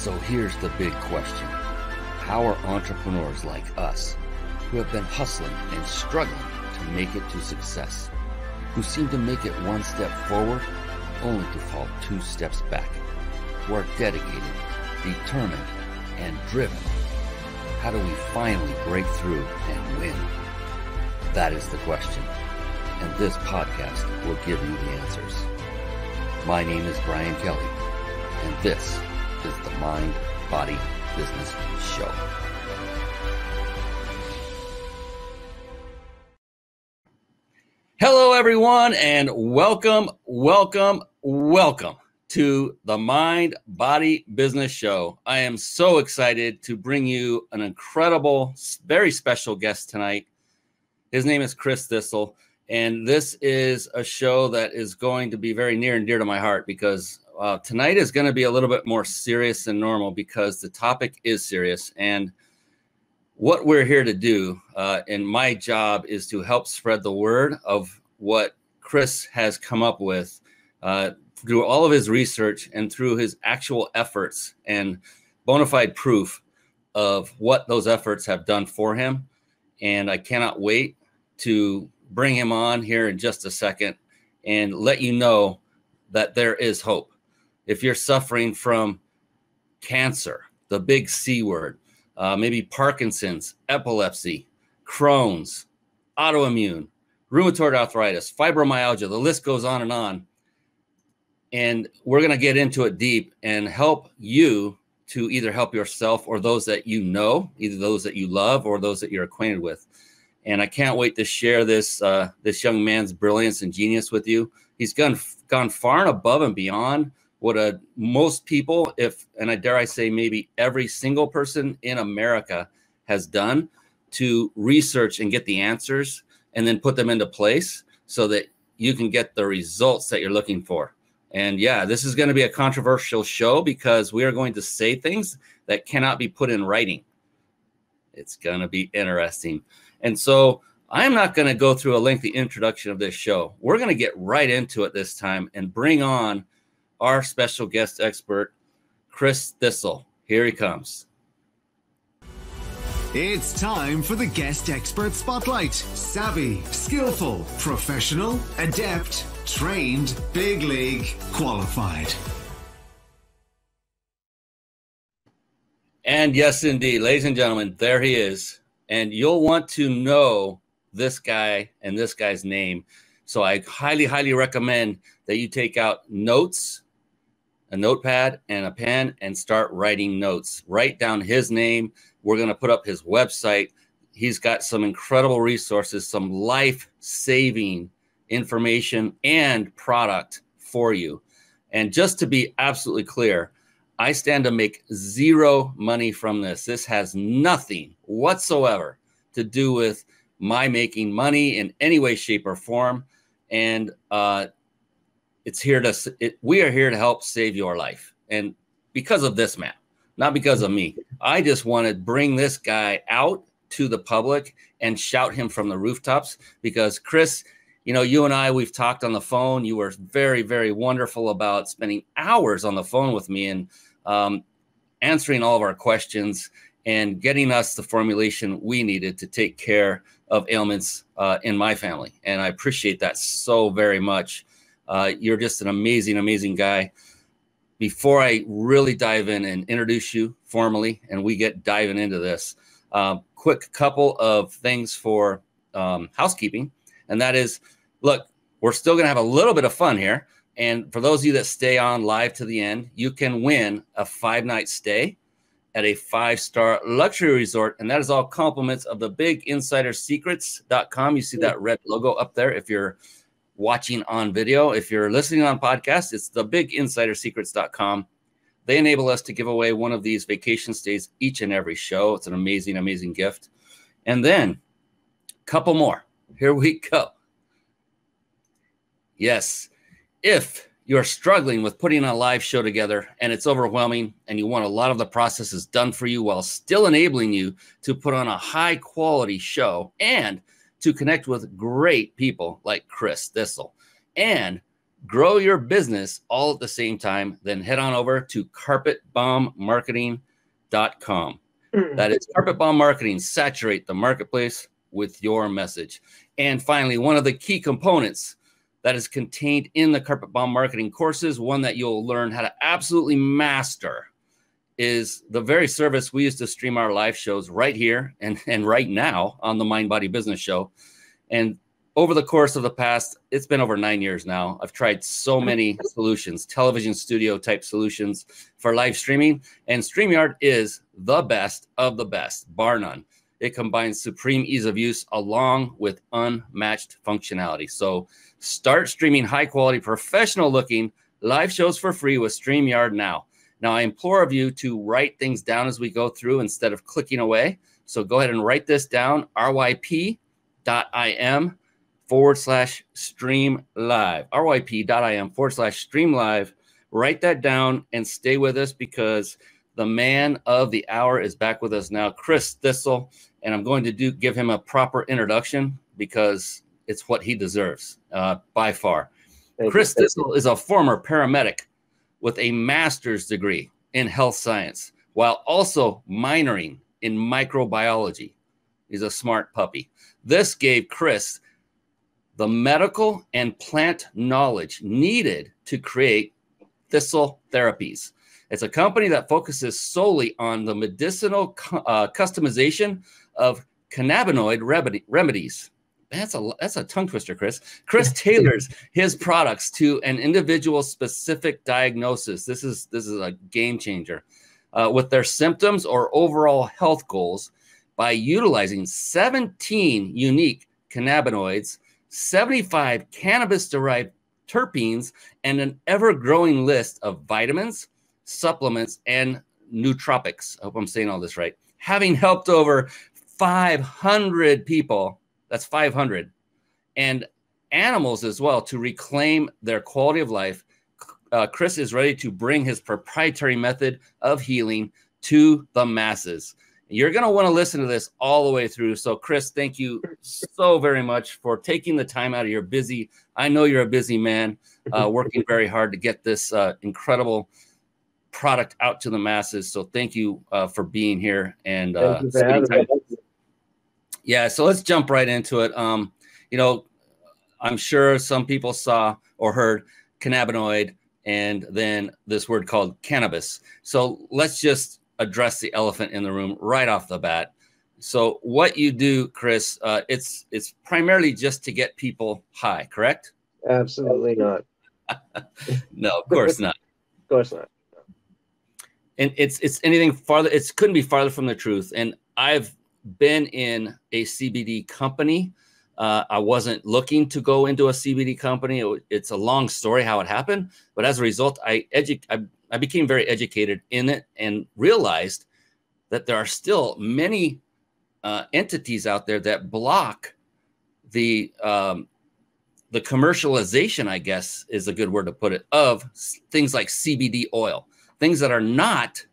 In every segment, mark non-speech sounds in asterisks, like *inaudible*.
So here's the big question How are entrepreneurs like us, who have been hustling and struggling to make it to success, who seem to make it one step forward only to fall two steps back, who are dedicated, determined, and driven? How do we finally break through and win? That is the question, and this podcast will give you the answers. My name is Brian Kelly, and this is the Mind Body Business Show. Hello, everyone, and welcome, welcome, welcome to the Mind Body Business Show. I am so excited to bring you an incredible, very special guest tonight. His name is Chris Thistle, and this is a show that is going to be very near and dear to my heart because uh, tonight is going to be a little bit more serious than normal because the topic is serious. And what we're here to do, uh, and my job is to help spread the word of what Chris has come up with uh, through all of his research and through his actual efforts and bona fide proof of what those efforts have done for him. And I cannot wait to bring him on here in just a second and let you know that there is hope if you're suffering from cancer, the big C word, uh, maybe Parkinson's, epilepsy, Crohn's, autoimmune, rheumatoid arthritis, fibromyalgia, the list goes on and on. And we're going to get into it deep and help you to either help yourself or those that you know, either those that you love or those that you're acquainted with. And I can't wait to share this uh, this young man's brilliance and genius with you. He's gone gone far and above and beyond what uh, a most people, if and I dare I say maybe every single person in America has done to research and get the answers and then put them into place so that you can get the results that you're looking for. And yeah, this is going to be a controversial show because we are going to say things that cannot be put in writing. It's going to be interesting. And so I'm not going to go through a lengthy introduction of this show. We're going to get right into it this time and bring on our special guest expert, Chris Thistle. Here he comes. It's time for the guest expert spotlight. Savvy, skillful, professional, adept, trained, big league, qualified. And yes, indeed, ladies and gentlemen, there he is. And you'll want to know this guy and this guy's name. So I highly, highly recommend that you take out notes a notepad and a pen and start writing notes. Write down his name. We're going to put up his website. He's got some incredible resources, some life saving information and product for you. And just to be absolutely clear, I stand to make zero money from this. This has nothing whatsoever to do with my making money in any way, shape, or form. And uh, it's here to it, we are here to help save your life. And because of this man not because of me. I just want to bring this guy out to the public and shout him from the rooftops because chris you know you and i we've talked on the phone. You were very very wonderful about spending hours on the phone with me and um, answering all of our questions and getting us the formulation we needed to take care of ailments uh, in my family. And i appreciate that so very much uh, you're just an amazing, amazing guy. Before I really dive in and introduce you formally, and we get diving into this, uh, quick couple of things for um, housekeeping, and that is, look, we're still going to have a little bit of fun here. And for those of you that stay on live to the end, you can win a five night stay at a five star luxury resort. And that is all compliments of the big insidersecrets.com. You see that red logo up there if you're watching on video. If you're listening on podcast, it's the biginsidersecrets.com. They enable us to give away one of these vacation stays each and every show. It's an amazing, amazing gift. And then a couple more. Here we go. Yes. If you're struggling with putting a live show together and it's overwhelming and you want a lot of the processes done for you while still enabling you to put on a high quality show and to connect with great people like Chris Thistle and grow your business all at the same time, then head on over to carpetbombmarketing.com. Mm. That is Carpet Bomb Marketing. Saturate the marketplace with your message. And finally, one of the key components that is contained in the Carpet Bomb Marketing courses, one that you'll learn how to absolutely master, is the very service we use to stream our live shows right here and, and right now on the Mind Body Business Show. And over the course of the past, it's been over nine years now. I've tried so many solutions, television studio type solutions for live streaming, and StreamYard is the best of the best, bar none. It combines supreme ease of use along with unmatched functionality. So start streaming high quality, professional looking live shows for free with StreamYard now. Now, I implore of you to write things down as we go through instead of clicking away. So go ahead and write this down ryp.im forward slash stream live, ryp.im forward slash stream live. Write that down and stay with us because the man of the hour is back with us now, Chris Thistle, and I'm going to do give him a proper introduction because it's what he deserves uh, by far. Thank Chris you. Thistle is a former paramedic with a master's degree in health science while also minoring in microbiology. He's a smart puppy. This gave Chris the medical and plant knowledge needed to create Thistle Therapies. It's a company that focuses solely on the medicinal uh, customization of cannabinoid remedies. That's a that's a tongue twister, Chris. Chris tailors his products to an individual specific diagnosis. This is this is a game changer. Uh, with their symptoms or overall health goals by utilizing 17 unique cannabinoids 75 cannabis derived terpenes, and an ever growing list of vitamins, supplements, and nootropics. I hope I'm saying all this right. Having helped over 500 people, that's 500, and animals as well to reclaim their quality of life. Uh, Chris is ready to bring his proprietary method of healing to the masses. You're going to want to listen to this all the way through. So, Chris, thank you so very much for taking the time out of your busy. I know you're a busy man, uh, *laughs* working very hard to get this uh, incredible product out to the masses. So, thank you uh, for being here and uh, yeah. So let's jump right into it. Um, you know, I'm sure some people saw or heard cannabinoid and then this word called cannabis. So let's just address the elephant in the room right off the bat. So what you do, Chris, uh, it's it's primarily just to get people high, correct? Absolutely not. *laughs* no, of course not. of course not. And it's it's anything farther. It couldn't be farther from the truth. And I've been in a CBD company. Uh, I wasn't looking to go into a CBD company. It, it's a long story how it happened, but as a result, I edu- I I became very educated in it and realized that there are still many uh, entities out there that block the um, the commercialization, I guess is a good word to put it, of things like CBD oil, things that are not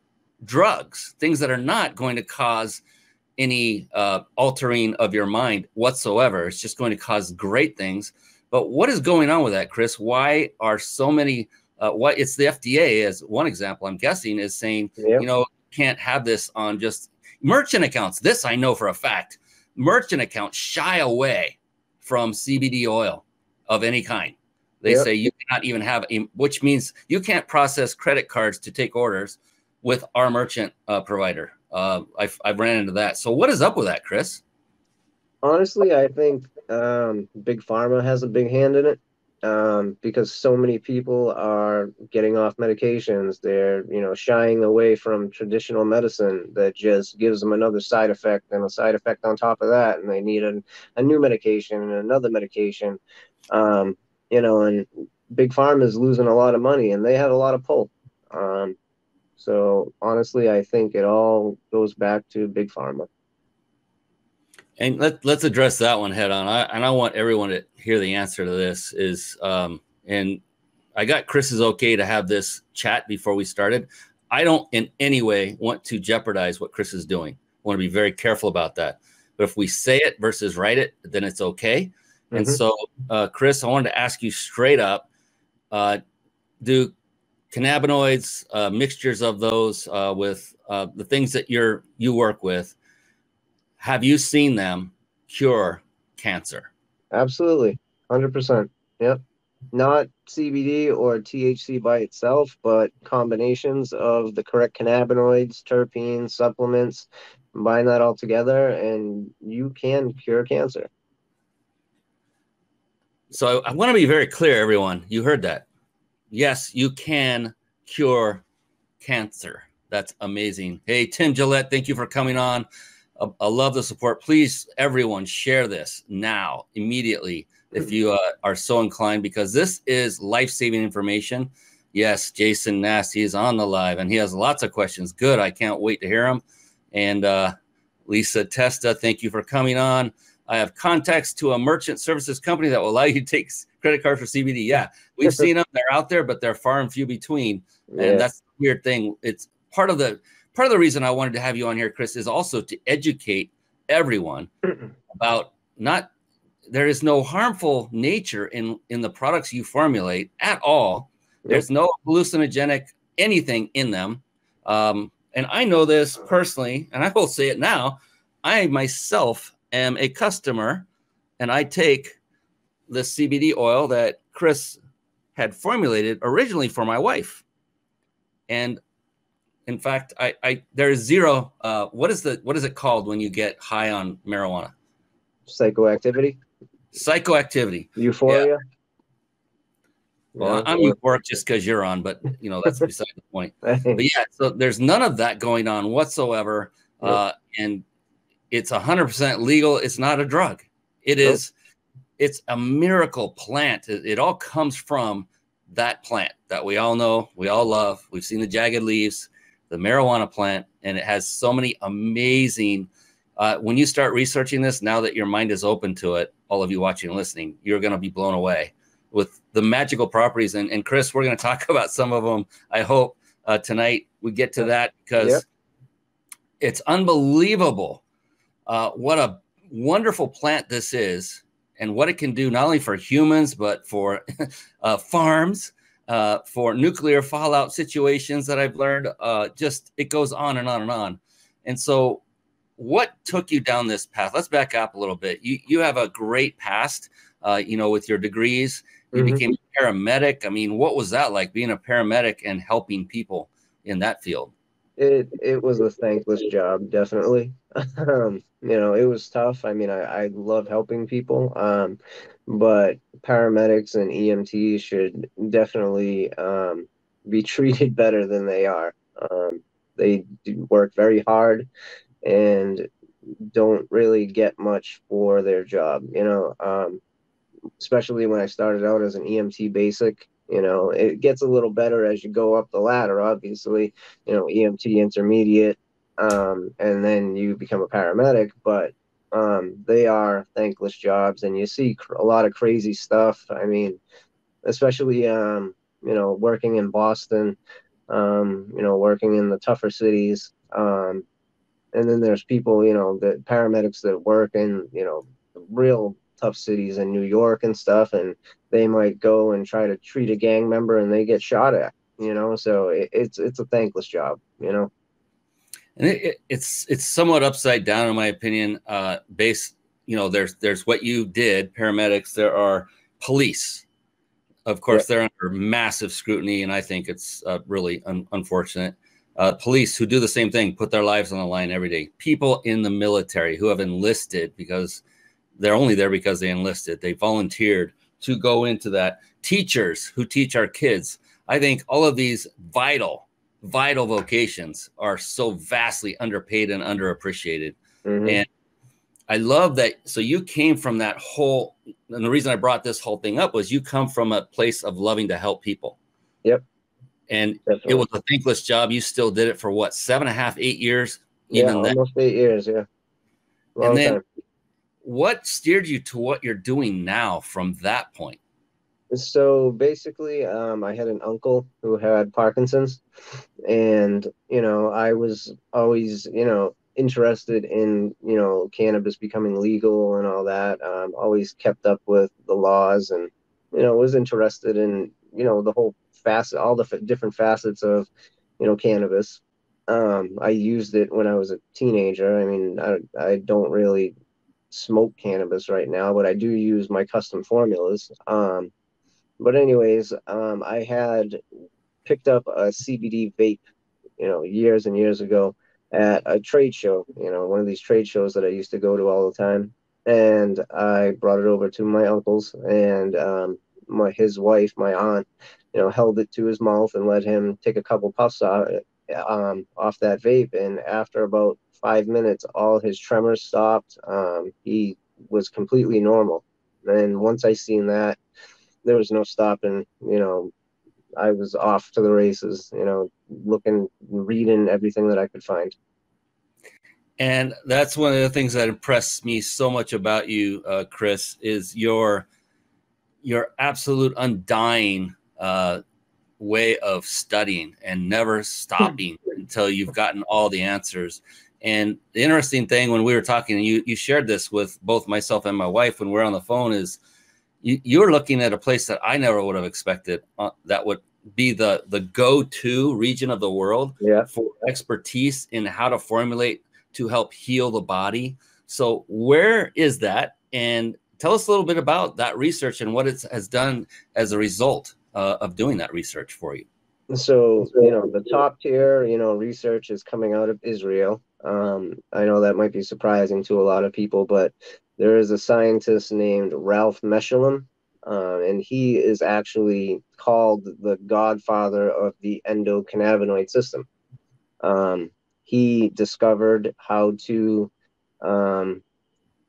drugs, things that are not going to cause any uh, altering of your mind whatsoever. It's just going to cause great things. But what is going on with that, Chris? Why are so many uh, what it's the FDA as one example. I'm guessing is saying yep. you know can't have this on just merchant accounts. This I know for a fact. Merchant accounts shy away from CBD oil of any kind. They yep. say you cannot even have, a, which means you can't process credit cards to take orders with our merchant uh, provider. Uh, I've, I've ran into that. So what is up with that, Chris? Honestly, I think um, Big Pharma has a big hand in it um, because so many people are getting off medications. They're, you know, shying away from traditional medicine that just gives them another side effect and a side effect on top of that. And they need a, a new medication and another medication. Um, you know, and Big Pharma is losing a lot of money and they have a lot of pull. Um, so honestly, I think it all goes back to Big Pharma. And let, let's address that one head on. I, and I want everyone to hear the answer to this is, um, and I got Chris's okay to have this chat before we started. I don't in any way want to jeopardize what Chris is doing. I want to be very careful about that. But if we say it versus write it, then it's okay. Mm-hmm. And so, uh, Chris, I wanted to ask you straight up uh, do cannabinoids, uh, mixtures of those uh, with uh, the things that you're you work with. Have you seen them cure cancer? Absolutely, hundred percent. Yep. Not CBD or THC by itself, but combinations of the correct cannabinoids, terpenes, supplements. Combine that all together, and you can cure cancer. So I want to be very clear, everyone. You heard that. Yes, you can cure cancer. That's amazing. Hey, Tim Gillette, thank you for coming on. I, I love the support. Please, everyone, share this now, immediately, if you uh, are so inclined, because this is life saving information. Yes, Jason Nasty is on the live and he has lots of questions. Good. I can't wait to hear him. And uh, Lisa Testa, thank you for coming on. I have contacts to a merchant services company that will allow you to take credit card for CBD. Yeah, we've *laughs* seen them; they're out there, but they're far and few between. And yeah. that's the weird thing. It's part of the part of the reason I wanted to have you on here, Chris, is also to educate everyone *clears throat* about not there is no harmful nature in in the products you formulate at all. There's no hallucinogenic anything in them. Um, and I know this personally, and I will say it now. I myself am a customer and I take the CBD oil that Chris had formulated originally for my wife. And in fact, I, I there is zero. Uh, what is the what is it called when you get high on marijuana? Psychoactivity. Psychoactivity. Euphoria. Yeah. Well, I'm euphoric just because you're on, but you know that's beside the point. *laughs* But yeah, so there's none of that going on whatsoever, uh, and it's 100% legal. It's not a drug. It nope. is. It's a miracle plant. It, it all comes from that plant that we all know, we all love. We've seen the jagged leaves, the marijuana plant, and it has so many amazing. Uh, when you start researching this, now that your mind is open to it, all of you watching and listening, you're going to be blown away with the magical properties. And, and Chris, we're going *laughs* to talk about some of them. I hope uh, tonight we get to that because yep. it's unbelievable uh, what a wonderful plant this is and what it can do not only for humans but for *laughs* uh, farms uh, for nuclear fallout situations that i've learned uh, just it goes on and on and on. And so what took you down this path? Let's back up a little bit. You you have a great past uh, you know with your degrees. You mm-hmm. became a paramedic. I mean what was that like being a paramedic and helping people in that field it it was a thankless job definitely *laughs* um, you know, it was tough. I mean, I, I love helping people, um, but paramedics and EMTs should definitely um, be *laughs* treated better than they are. Um, they work very hard and don't really get much for their job, you know, um, especially when I started out as an EMT basic. You know, it gets a little better as you go up the ladder, obviously, you know, EMT intermediate, um, and then you become a paramedic. But um, they are thankless jobs, and you see cr- a lot of crazy stuff. I mean, especially um, you know working in Boston, um, you know working in the tougher cities, um, and then there's people you know the paramedics that work in you know real tough cities in New York and stuff, and they might go and try to treat a gang member, and they get shot at. You know, so it, it's it's a thankless job. You know and it, it, it's it's somewhat upside down in my opinion. Uh, based, you know, there's there's what you did, paramedics. There are police. Of course, they're under massive scrutiny, and I think it's uh, really un- unfortunate. Uh, police who do the same thing, put their lives on the line every day. People in the military who have enlisted because they're only there because they enlisted. They volunteered to go into that. Teachers who teach our kids. I think all of these vital vital vocations are so vastly underpaid and underappreciated. Mm-hmm. And I love that. So you came from that whole, and the reason I brought this whole thing up was you come from a place of loving to help people. Yep. And Definitely. it was a thankless job. You still did it for what, seven and a half, eight years? Even yeah, almost eight years. Yeah. Long and then time. What steered you to what you're doing now from that point? So basically, um, I had an uncle who had Parkinson's, and you know, I was always, you know, interested in, you know, cannabis becoming legal and all that. Um, always kept up with the laws, and you know, was interested in you know the whole facet, all the f- different facets of you know cannabis. Um, I used it when I was a teenager. I mean, I I don't really smoke cannabis right now, but I do use my custom formulas. Um, but anyways, um, I had picked up a CBD vape, you know, years and years ago at a trade show, you know, one of these trade shows that I used to go to all the time. And I brought it over to my uncle's and um, my his wife, my aunt, you know, held it to his mouth and let him take a couple puffs off, um, off that vape. And after about five minutes, all his tremors stopped. Um, he was completely normal. And once I seen that, there was no stopping, you know, I was off to the races, you know, looking, reading everything that I could find. And that's one of the things that impressed me so much about you, uh, Chris, is your your absolute undying uh, way of studying and never stopping until you've gotten all the answers. And the interesting thing when we were talking, you you shared this with both myself and my wife when we we're on the phone is you, you're looking at a place that I never would have expected uh, that would be the the go-to region of the world yeah. for expertise in how to formulate to help heal the body. So where is that? And tell us a little bit about that research and what it has done as a result uh, of doing that research for you. So you know the top tier, you know, research is coming out of Israel. Um, I know that might be surprising to a lot of people, but there is a scientist named Ralph Mechoulam, uh, and he is actually called the godfather of the endocannabinoid system. Um, he discovered how to um,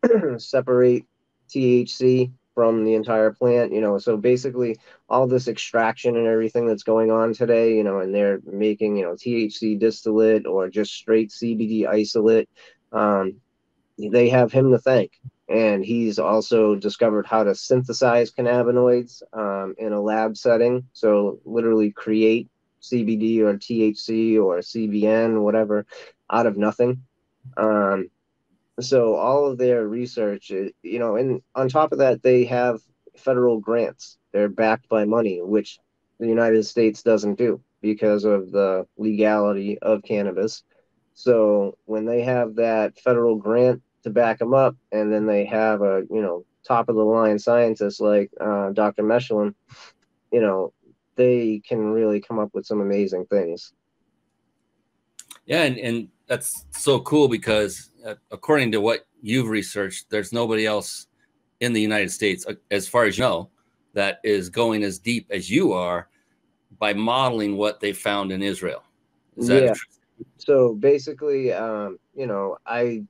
*clears throat* separate THC from the entire plant, you know. So basically, all this extraction and everything that's going on today, you know, and they're making, you know, THC distillate or just straight CBD isolate. Um, they have him to thank and he's also discovered how to synthesize cannabinoids um, in a lab setting. So literally create CBD or THC or CBN, whatever, out of nothing. Um, so all of their research, uh, you know, and on top of that, they have federal grants. They're backed by money, which the United States doesn't do because of the legality of cannabis. So when they have that federal grant to back them up, and then they have a you know top of the line scientist like uh, Dr. Mechoulam, you know, they can really come up with some amazing things. Yeah, and, and that's so cool because according to what you've researched, there's nobody else in the United States, uh, as far as you know, that is going as deep as you are by modeling what they found in Israel. yeah. So basically, um, you know, I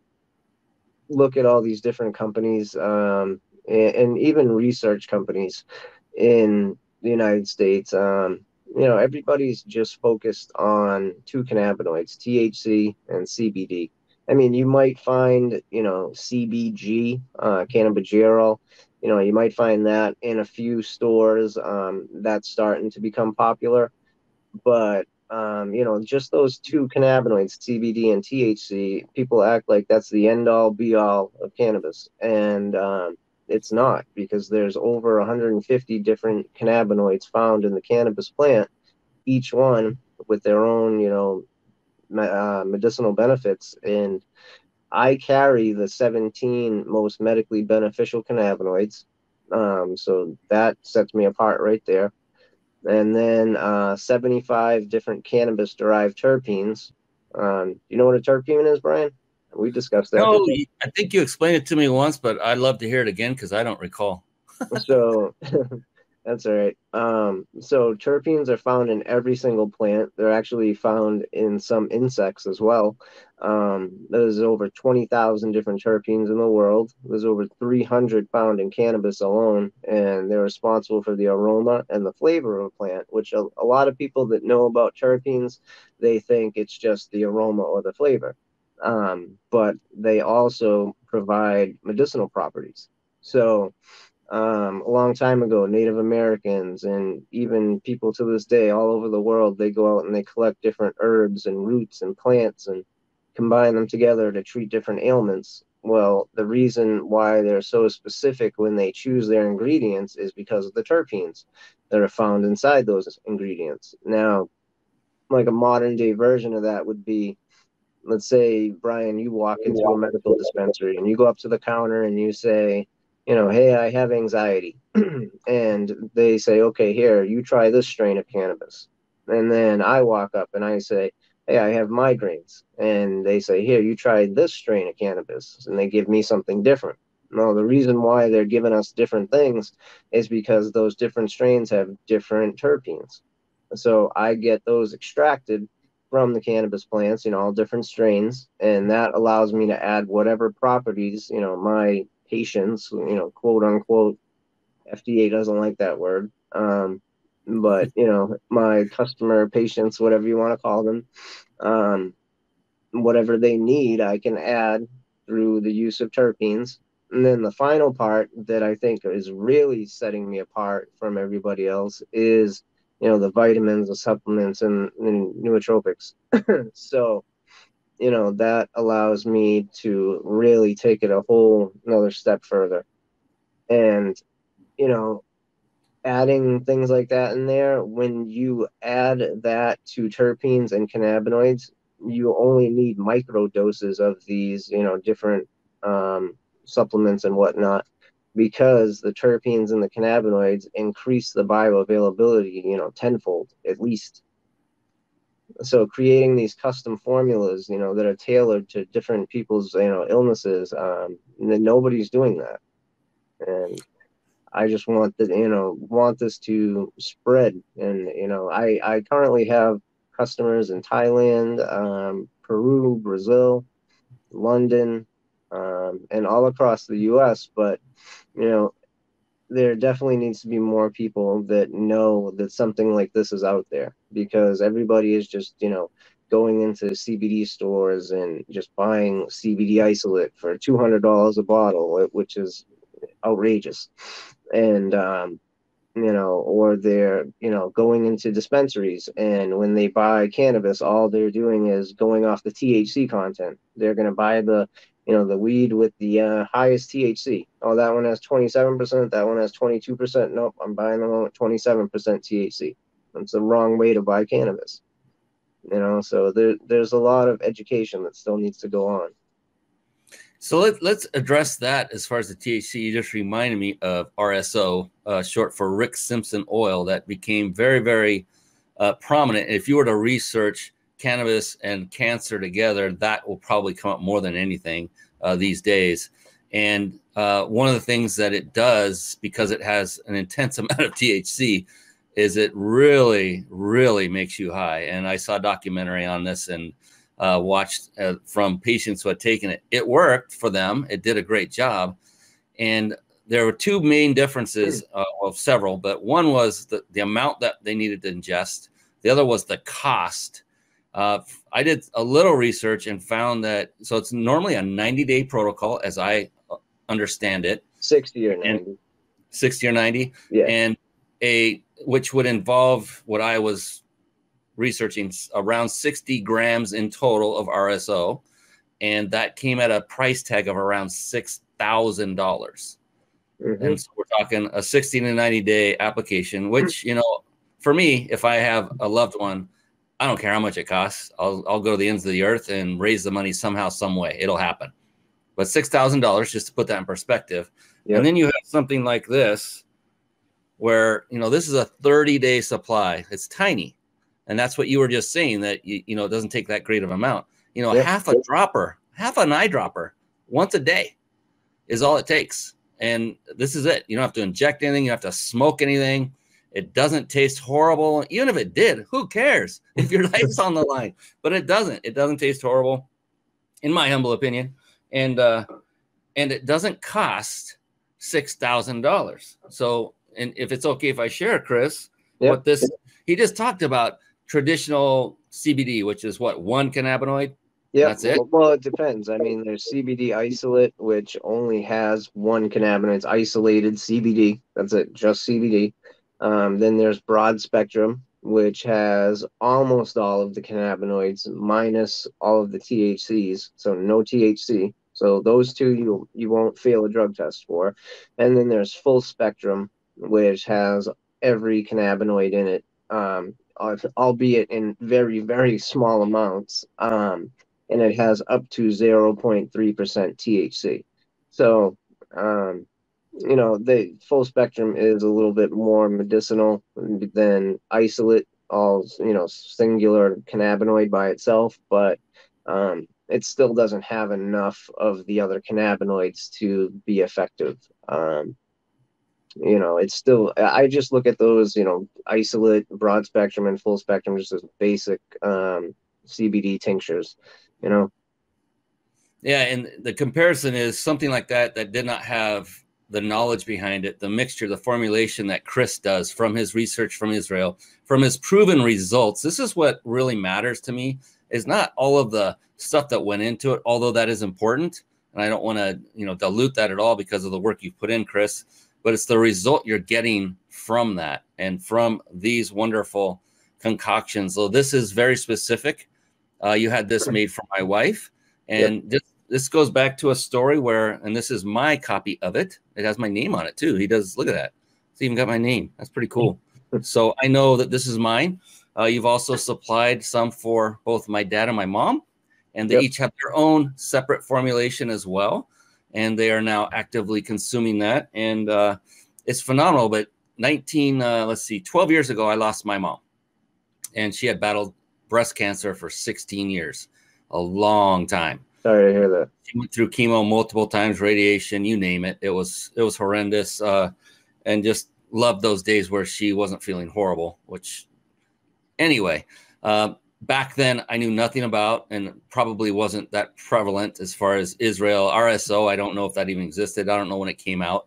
look at all these different companies um, and, and, even research companies in the United States, um, you know, everybody's just focused on two cannabinoids, THC and CBD. I mean, you might find, you know, CBG, uh, cannabigerol, you know, you might find that in a few stores um, that's starting to become popular. But um, you know, just those two cannabinoids, CBD and THC, people act like that's the end all be all of cannabis. And um, it's not because there's over 150 different cannabinoids found in the cannabis plant, each one with their own, you know, uh, medicinal benefits. And I carry the 17 most medically beneficial cannabinoids. Um, so that sets me apart right there and then uh, 75 different cannabis derived terpenes. Um, you know what a terpene is, Brian? We discussed that. No, I think you explained it to me once, but I'd love to hear it again because I don't recall. so *laughs* *laughs* That's all right. Um, so terpenes are found in every single plant. They're actually found in some insects as well. Um, there's over 20,000 different terpenes in the world. There's over 300 found in cannabis alone, and they're responsible for the aroma and the flavor of a plant, which a, a lot of people that know about terpenes, they think it's just the aroma or the flavor. Um, but they also provide medicinal properties. So, um, a long time ago, Native Americans and even people to this day all over the world, they go out and they collect different herbs and roots and plants and combine them together to treat different ailments. Well, the reason why they're so specific when they choose their ingredients is because of the terpenes that are found inside those ingredients. Now, like a modern day version of that would be let's say Brian, you walk into a medical dispensary and you go up to the counter and you say, you know, hey, I have anxiety. *clears throat* and they say, okay, here, you try this strain of cannabis. And then I walk up and I say, hey, I have migraines. And they say, here, you try this strain of cannabis. And they give me something different. No, the reason why they're giving us different things is because those different strains have different terpenes. So I get those extracted from the cannabis plants, you know, all different strains, and that allows me to add whatever properties, you know, my patients, you know, quote unquote, FDA doesn't like that word, um, but you know, my customer patients, whatever you want to call them, um, whatever they need, I can add through the use of terpenes. And then the final part that I think is really setting me apart from everybody else is you know the vitamins the supplements and, and nootropics *coughs* so you know that allows me to really take it a whole another step further and you know adding things like that in there when you add that to terpenes and cannabinoids you only need micro doses of these you know different um, supplements and whatnot because the terpenes and the cannabinoids increase the bioavailability, you know, tenfold at least. So creating these custom formulas, you know, that are tailored to different people's, you know, illnesses, um, and nobody's doing that. And I just want that, you know, want this to spread. And, you know, I, I currently have customers in Thailand, um, Peru, Brazil, London, um, and all across the U.S. But you know, there definitely needs to be more people that know that something like this is out there because everybody is just you know going into CBD stores and just buying CBD isolate for two hundred dollars a bottle, which is outrageous, and um, you know, or they're, you know, going into dispensaries and when they buy cannabis, all they're doing is going off the THC content. They're going to buy the, you know, the weed with the uh, highest THC. Oh, that one has 27%, that one has 22%. Nope, I'm buying the one with 27% THC. That's the wrong way to buy cannabis. You know, so there, there's a lot of education that still needs to go on. So let, let's address that as far as the THC. You just reminded me of RSO, uh, short for Rick Simpson oil, that became very, very uh, prominent. If you were to research cannabis and cancer together, that will probably come up more than anything uh, these days. And uh, one of the things that it does, because it has an intense *laughs* amount of THC, is it really, really makes you high. And I saw a documentary on this and uh, watched uh, from patients who had taken it. It worked for them. It did a great job. And there were two main differences, uh, well, several, but one was the, the amount that they needed to ingest. The other was the cost. Uh, I did a little research and found that so it's normally a 90 day protocol, as I uh, understand it. 60 or 90. 60 or 90. Yeah. And a which would involve what I was researching around 60 grams in total of RSO, and that came at a price tag of around six thousand dollars. Mm-hmm. And so we're talking a 60 to 90 day application, which you know, for me, if I have a loved one, I don't care how much it costs. I'll I'll go to the ends of the earth and raise the money somehow, some way. It'll happen. But six thousand dollars, just to put that in perspective, yep. and then you have something like this, where you know this is a 30 day supply. It's tiny. And that's what you were just saying that you, you know it doesn't take that great of amount. You know half a dropper half an eyedropper once a day is all it takes. And this is it. You don't have to inject anything. You don't have to smoke anything. It doesn't taste horrible. Even if it did who cares *laughs* if your life's on the line? But it doesn't. It doesn't taste horrible in my humble opinion. And uh and it doesn't cost six thousand dollars. So and if it's okay if i share chris yep. what this he just talked about traditional CBD, which is what one cannabinoid. Yeah, that's it. Well, it depends. I mean, there's CBD isolate, which only has one cannabinoid. It's isolated CBD. That's it, just CBD. Um, then there's broad spectrum, which has almost all of the cannabinoids minus all of the THCs, so no THC. So those two you you won't fail a drug test for. And then there's full spectrum, which has every cannabinoid in it, um, albeit in very very small amounts. Um, and it has up to 0.3% THC. So um, you know, the full spectrum is a little bit more medicinal than isolate, all you know, singular cannabinoid by itself, but um, it still doesn't have enough of the other cannabinoids to be effective. Um, you know, it's still. I just look at those, you know, isolate, broad spectrum, and full spectrum, just as basic um, CBD tinctures. You know. Yeah, and the comparison is something like that that did not have the knowledge behind it, the mixture, the formulation that Chris does from his research from Israel, from his proven results. This is what really matters to me is not all of the stuff that went into it, although that is important. And I don't want to, you know, dilute that at all because of the work you've put in, Chris, but it's the result you're getting from that and from these wonderful concoctions. So this is very specific. Uh, you had this made for my wife, and yep. just this goes back to a story where, and this is my copy of it. It has my name on it too. He does. Look at that. It's even got my name. That's pretty cool. so I know that this is mine. Uh, you've also supplied some for both my dad and my mom, and they yep. each have their own separate formulation as well. And they are now actively consuming that, and uh, it's phenomenal. But 19, uh, let's see, 12 years ago, I lost my mom, and she had battled breast cancer for 16 years, a long time Sorry to hear that. She went through chemo multiple times, radiation, you name it. It was it was horrendous, uh, and just loved those days where she wasn't feeling horrible. Which, anyway, uh, back then I knew nothing about, and probably wasn't that prevalent as far as Israel RSO. I don't know if that even existed. I don't know when it came out,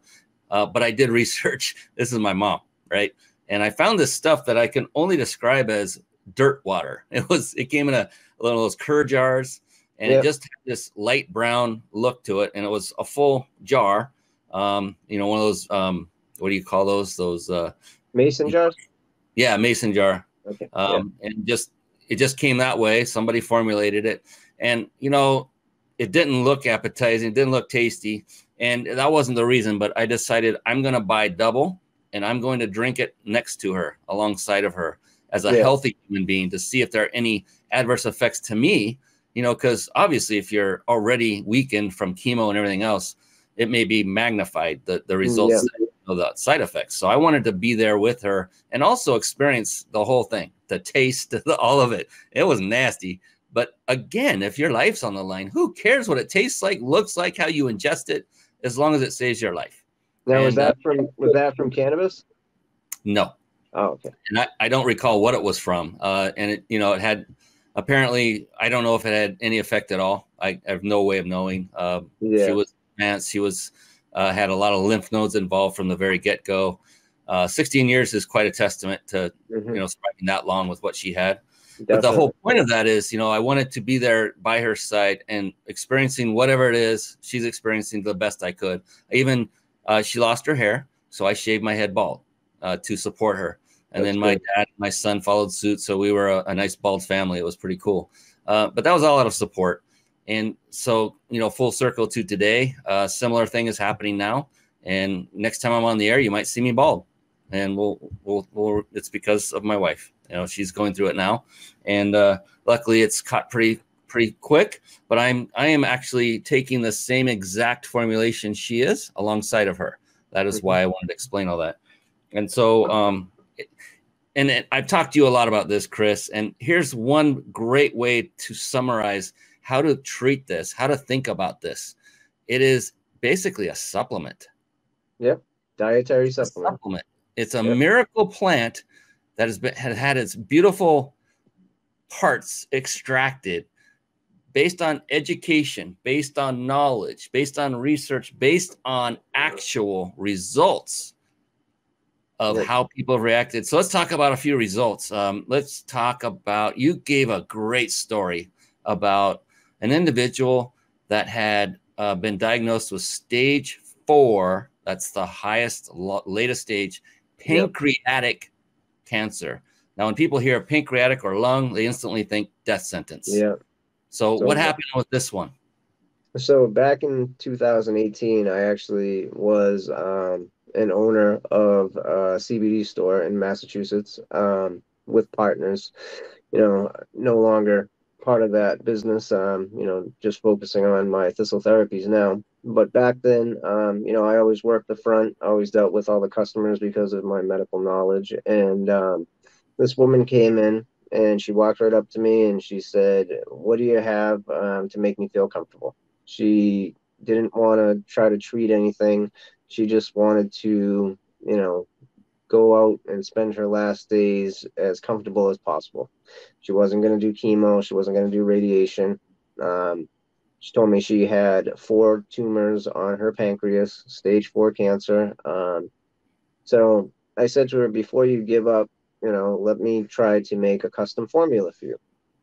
uh, but I did *laughs* research. This is my mom, right? And I found this stuff that I can only describe as dirt water. *laughs* It was it came in a, little of those cur jars and it just had this light brown look to it, and it was a full jar. Um, you know, one of those um, what do you call those? Those uh, mason jars. Yeah, mason jar. Okay. Um, yeah. and just it just came that way. Somebody formulated it, and you know, it didn't look appetizing. It didn't look tasty, and that wasn't the reason. But I decided I'm going to buy double, and I'm going to drink it next to her, alongside of her, as a yeah. healthy human being, to see if there are any adverse effects to me you know, because obviously if you're already weakened from chemo and everything else, it may be magnified the, the mm, results yeah. of the side effects. So I wanted to be there with her and also experience the whole thing, the taste, *laughs* the, all of it. It was nasty. But again, if your life's on the line, who cares what it tastes like, looks like, how you ingest it, as long as it saves your life. Now, and, was that uh, from was that from cannabis? No. Oh, okay. And I, I don't recall what it was from. Uh, and it, you know, it had apparently, I don't know if it had any effect at all. I, I have no way of knowing. Uh, yeah. She was advanced. She was uh, had a lot of lymph nodes involved from the very get go. Uh, 16 years is quite a testament to mm-hmm. you know surviving that long with what she had. Definitely. But the whole point of that is, you know, I wanted to be there by her side and experiencing whatever it is she's experiencing the best I could. I even uh, she lost her hair, so I shaved my head bald uh, to support her and That's then my dad and my son followed suit. So we were a, a nice bald family. It was pretty cool. Uh, but that was all out of support. And so, you know, full circle to today, uh, similar thing is happening now. And next time I'm on the air, you might see me bald. And we'll, we'll, we'll it's because of my wife. You know, she's going through it now. And uh, luckily it's caught pretty, pretty quick. But I'm, I am actually taking the same exact formulation she is alongside of her. That is why I wanted to explain all that. And so, um, and I've talked to you a lot about this, Chris. And here's one great way to summarize how to treat this, how to think about this. It is basically a supplement. Yep, dietary supplement. supplement. It's a yep. miracle plant that has been has had its beautiful parts extracted based on education, based on knowledge, based on research, based on actual results of right. how people reacted. So let's talk about a few results. Um, let's talk about you gave a great story about an individual that had uh, been diagnosed with stage four. That's the highest, latest stage, pancreatic yep. cancer. Now, when people hear pancreatic or lung, they instantly think death sentence. Yeah. So, so what happened with this one? So back in 2018, I actually was um, an owner of a CBD store in Massachusetts um, with partners. You know, no longer part of that business. Um, you know, just focusing on my thistle therapies now. But back then, um, you know, I always worked the front. Always dealt with all the customers because of my medical knowledge. And um, this woman came in and she walked right up to me and she said, "What do you have um, to make me feel comfortable?" She didn't want to try to treat anything. She just wanted to, you know, go out and spend her last days as comfortable as possible. She wasn't going to do chemo. She wasn't going to do radiation. Um, she told me she had four tumors on her pancreas, stage four cancer. Um, so I said to her, before you give up, you know, let me try to make a custom formula for you.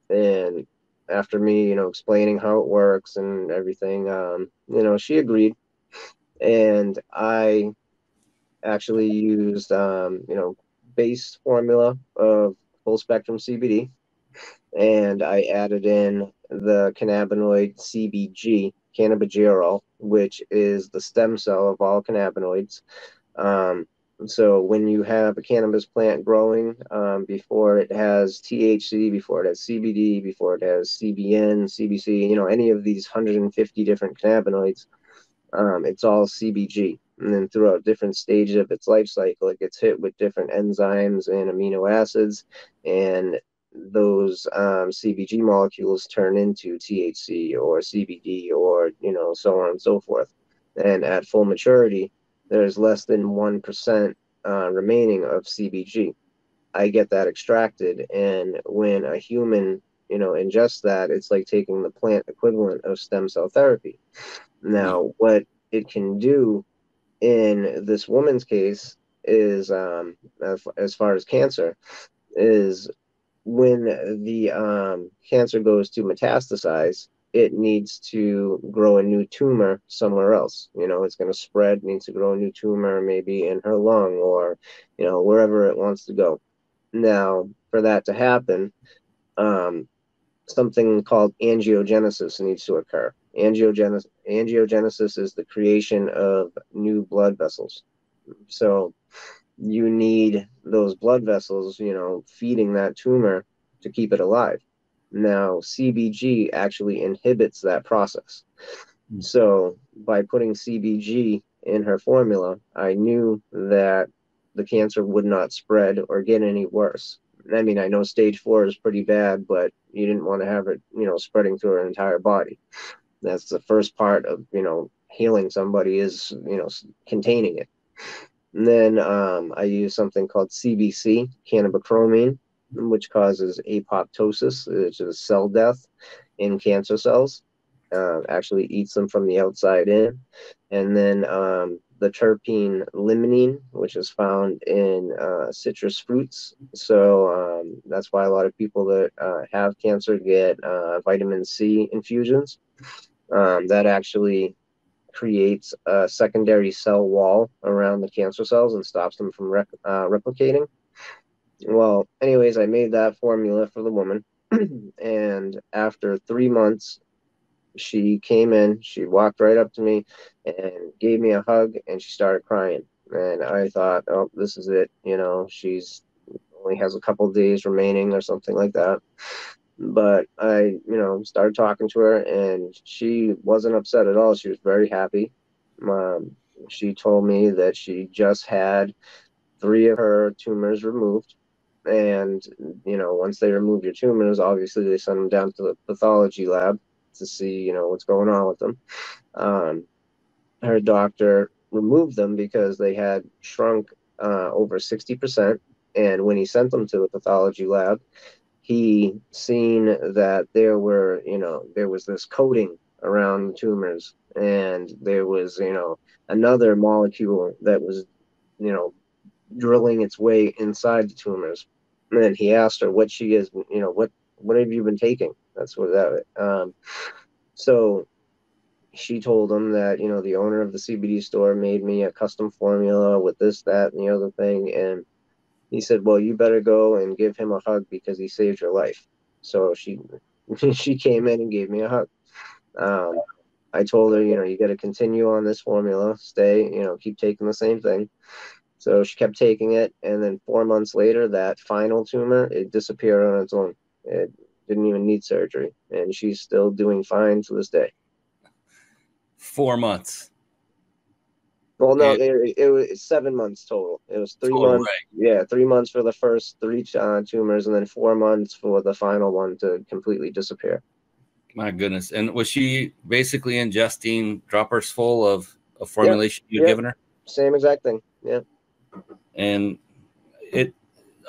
And after me, you know, explaining how it works and everything, um, you know, she agreed. And I actually used, um, you know, base formula of full spectrum CBD. And I added in the cannabinoid CBG, cannabigerol, which is the stem cell of all cannabinoids. Um, so when you have a cannabis plant growing, um, before it has THC, before it has CBD, before it has CBN, CBC, you know, any of these 150 different cannabinoids, um, it's all CBG. And then throughout different stages of its life cycle, it gets hit with different enzymes and amino acids, and those um, CBG molecules turn into THC or CBD or you know so on and so forth. And at full maturity, there's less than 1% uh, remaining of CBG. I get that extracted. And when a human, you know, ingests that, it's like taking the plant equivalent of stem cell therapy. Now, what it can do in this woman's case is, um, as far as cancer, is when the um, cancer goes to metastasize, it needs to grow a new tumor somewhere else. You know, it's going to spread, needs to grow a new tumor maybe in her lung or, you know, wherever it wants to go. Now, for that to happen, um, something called angiogenesis needs to occur. Angiogenesis, angiogenesis is the creation of new blood vessels. So you need those blood vessels, you know, feeding that tumor to keep it alive. Now, CBG actually inhibits that process. Mm. So, by putting CBG in her formula, I knew that the cancer would not spread or get any worse. I mean, I know stage four is pretty bad, but you didn't want to have it, you know, spreading through her entire body. That's the first part of, you know, healing somebody is, you know, containing it. And then um, I use something called CBC, cannabichromene, which causes apoptosis, which is cell death in cancer cells. Uh, actually eats them from the outside in. And then um, the terpene limonene, which is found in uh, citrus fruits. So um, that's why a lot of people that uh, have cancer get uh, vitamin C infusions. Um, that actually creates a secondary cell wall around the cancer cells and stops them from uh, replicating well, anyways, I made that formula for the woman. *clears throat* and after three months, she came in, she walked right up to me and gave me a hug and she started crying. And I thought, oh, this is it. You know, she's only has a couple days remaining or something like that. But I, you know, started talking to her and she wasn't upset at all. She was very happy. Um, she told me that she just had three of her tumors removed and you know once they remove your tumors obviously they send them down to the pathology lab to see you know what's going on with them. Um, her doctor removed them because they had shrunk uh, over 60% and when he sent them to a pathology lab he seen that there were you know there was this coating around the tumors. And there was you know another molecule that was you know drilling its way inside the tumors. And he asked her what she is, you know, what what have you been taking? That's what that. Um, so she told him that you know the owner of the CBD store made me a custom formula with this, that, and the other thing, and he said, "Well, you better go and give him a hug because he saved your life." So she *laughs* she came in and gave me a hug. Um, I told her, you know, you got to continue on this formula, stay, you know, keep taking the same thing. So she kept taking it, and then four months later, that final tumor it disappeared on its own. It didn't even need surgery, and she's still doing fine to this day. Four months. Well, no, it, it, was seven months total. It was three total, months. Right. Yeah, three months for the first three uh, tumors, and then four months for the final one to completely disappear. My goodness! And was she basically ingesting droppers full of a formulation yeah, yeah. given her? Same exact thing. Yeah. And it,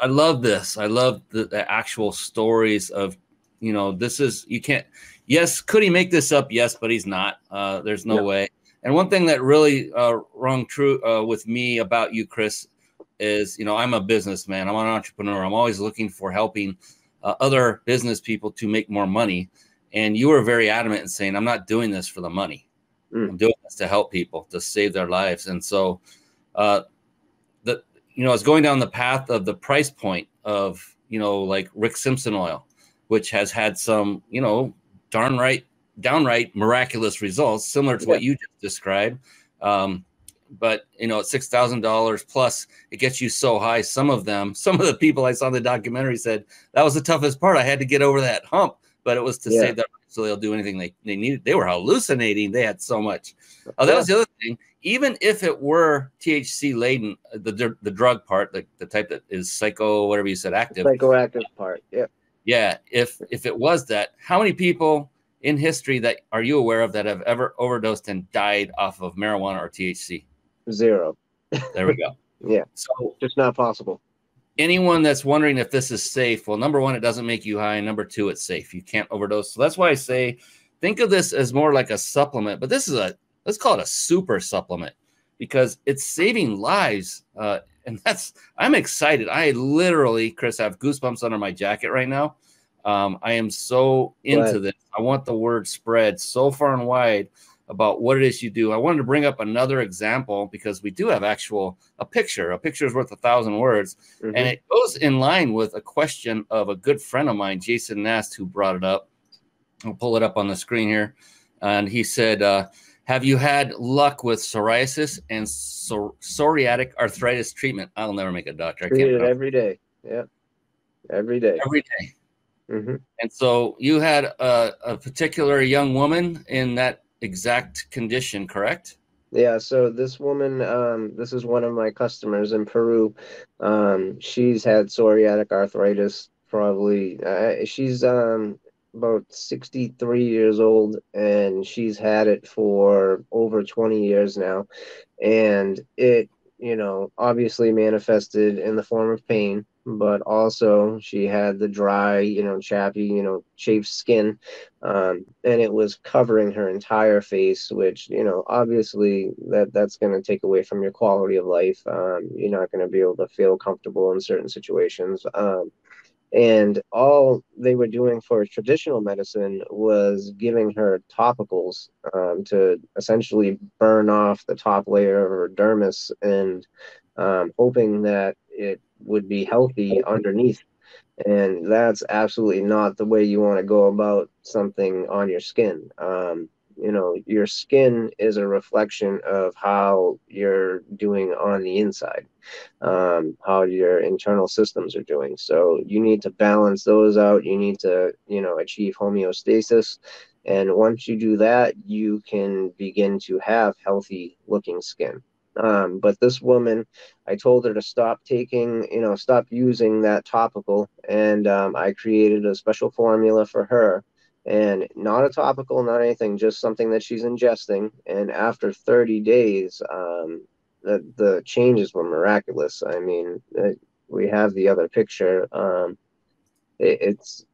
I love this. I love the, the actual stories of, you know, this is you can't. Yes, could he make this up? Yes, but he's not. Uh, there's no way and one thing that really uh, rung true uh, with me about you, Chris, is you know I'm a businessman. I'm an entrepreneur. I'm always looking for helping uh, other business people to make more money. And you were very adamant in saying, "I'm not doing this for the money. Mm. I'm doing this to help people to save their lives." And so, uh, the you know, I was going down the path of the price point of you know like Rick Simpson oil, which has had some you know darn right downright miraculous results, similar to yeah. what you just described. Um, but you know, at six thousand dollars plus, it gets you so high. Some of them, *laughs* some of the people I saw in the documentary said that was the toughest part. I had to get over that hump, but it was to yeah. save them so they'll do anything they, they needed. They were hallucinating. They had so much. Oh, that yeah. was the other thing. Even if it were THC laden, the the drug part, the, the type that is psycho, whatever you said, active, psychoactive part. Yeah. Yeah. If if it was that, how many people in history that are you aware of that have ever overdosed and died off of marijuana or THC? Zero. There we go. *laughs* yeah. So just not possible. Anyone that's wondering if this is safe, well, number one, it doesn't make you high. Number two, it's safe. You can't overdose. So that's why I say think of this as more like a supplement, but this is a let's call it a super supplement because it's saving lives. Uh, and that's I'm excited. I literally, Chris, have goosebumps under my jacket right now um, I am so into right. this. I want the word spread so far and wide about what it is you do. I wanted to bring up another example because we do have actual a picture. A picture is worth a thousand words, mm-hmm. and it goes in line with a question of a good friend of mine, Jason Nast, who brought it up. I'll pull it up on the screen here, and he said, uh, "Have you had luck with psoriasis and psor- psoriatic arthritis treatment?" I'll never make a doctor. I can't. every day. Yeah, every day. Every day. Mm-hmm. And so you had a, a, particular young woman in that exact condition, correct? Yeah. So this woman, um, this is one of my customers in Peru. Um, she's had psoriatic arthritis. Probably, uh, she's um, about 63 years old, and she's had it for over 20 years now, and it, you know, obviously manifested in the form of pain but also she had the dry, you know, chappy, you know, chafed skin, um, and it was covering her entire face, which you know, obviously that that's going to take away from your quality of life. Um, you're not going to be able to feel comfortable in certain situations. Um, and all they were doing for traditional medicine was giving her topicals um, to essentially burn off the top layer of her dermis and um, hoping that it would be healthy underneath. And that's absolutely not the way you want to go about something on your skin. Um, you know, your skin is a reflection of how you're doing on the inside, um, how your internal systems are doing. So you need to balance those out. You need to, you know, achieve homeostasis. And once you do that, you can begin to have healthy looking skin. Um, but this woman, I told her to stop taking, you know, stop using that topical, and um, I created a special formula for her, and not a topical, not anything, just something that she's ingesting. And after 30 days, um, the the changes were miraculous. I mean, it, we have the other picture. Um, it, it's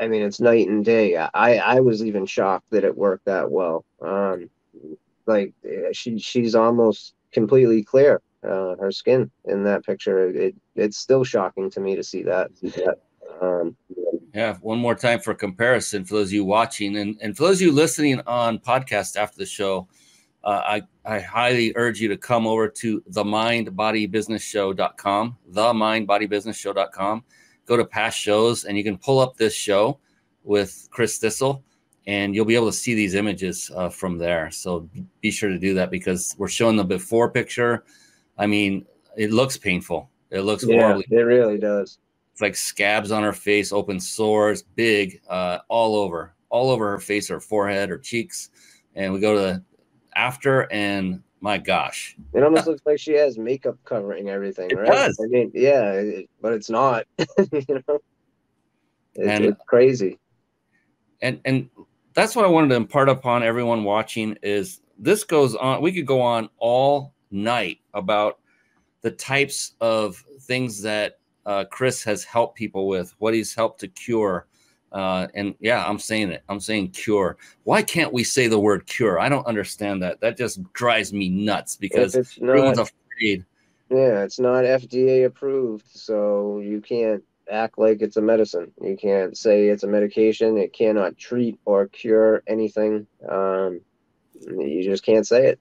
I mean, it's night and day. I, I was even shocked that it worked that well. Um, like she she's almost completely clear uh, her skin in that picture. It it's still shocking to me to see that. Um, yeah, one more time for comparison for those of you watching and, and for those of you listening on podcast after the show, uh, I, I highly urge you to come over to the mindbodybusinessshow.com, the mindbodybusinessshow.com. Go to past shows and you can pull up this show with Chris Thistle and you'll be able to see these images uh, from there. So be sure to do that because we're showing the before picture. I mean, it looks painful. It looks Yeah, horribly. it really does. It's like scabs on her face, open sores, big, uh, all over, all over her face, her forehead, her cheeks. And we go to the after, and my gosh, It almost *laughs* looks like she has makeup covering everything, It right? does. I mean, yeah, it, but it's not. *laughs* you know, it's, And- it's crazy. and and that's what I wanted to impart upon everyone watching is this goes on. We could go on all night about the types of things that uh, Chris has helped people with, what he's helped to cure. Uh, and yeah, I'm saying it. I'm saying cure. Why can't we say the word cure? I don't understand that. That just drives me nuts because it's everyone's afraid. yeah, it's not FDA approved, so you can't act like it's a medicine. You can't say it's a medication. It cannot treat or cure anything. Um, you just can't say it.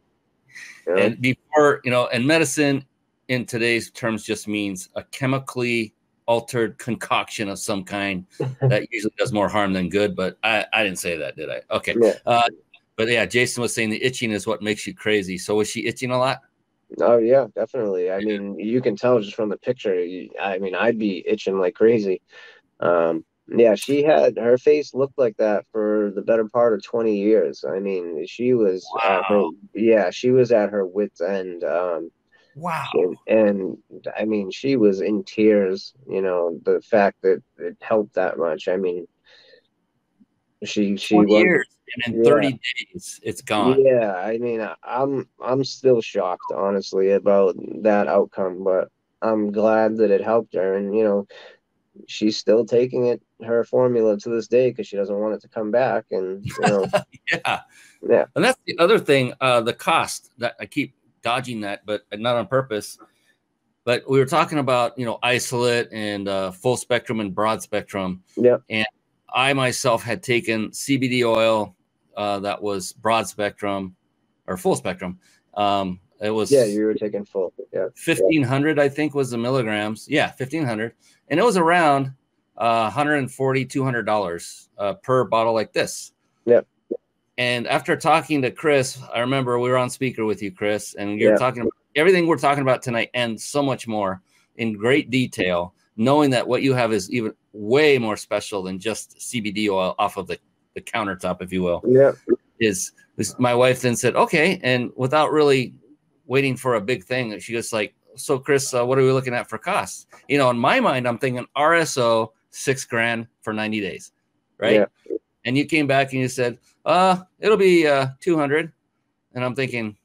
you know? And before, you know, and medicine in today's terms just means a chemically altered concoction of some kind *laughs* that usually does more harm than good. But I, I didn't say that, did I? Okay. Yeah. Uh, but yeah, Jason was saying the itching is what makes you crazy. So was she itching a lot? Oh yeah, definitely. I mean, you can tell just from the picture. I mean, I'd be itching like crazy. Um, yeah, she had her face looked like that for the better part of 20 years. I mean, she was at her, yeah, she was at her wits' end. Um, Wow. and, and I mean, she was in tears. You know, the fact that it helped that much. I mean, she she was years and in Yeah. 30 days it's gone. Yeah, I mean, I- I'm I'm still shocked, honestly, about that outcome, but I'm glad that it helped her, and you know, she's still taking it her formula to this day because she doesn't want it to come back, and you know, *laughs* Yeah. Yeah. And that's the other thing, uh, the cost that I keep dodging that, but not on purpose. But we were talking about, you know, isolate and uh, full spectrum and broad spectrum. Yep. And I myself had taken CBD oil uh, that was broad spectrum or full spectrum. Um, it was yeah, you were taking full, yeah, 1500 i think was the milligrams yeah 1500 and it was around uh 140 200 dollars uh, per bottle like this Yep. And after talking to chris i remember we were on speaker with you chris and you're Yeah. talking about everything we're talking about tonight and so much more in great detail knowing that what you have is even way more special than just cbd oil off of the, the countertop if you will yeah, is, is my wife then said okay and without really waiting for a big thing she goes like so chris uh, what are we looking at for costs you know in my mind i'm thinking rso six grand for 90 days right Yeah. and you came back and you said uh it'll be uh 200 and i'm thinking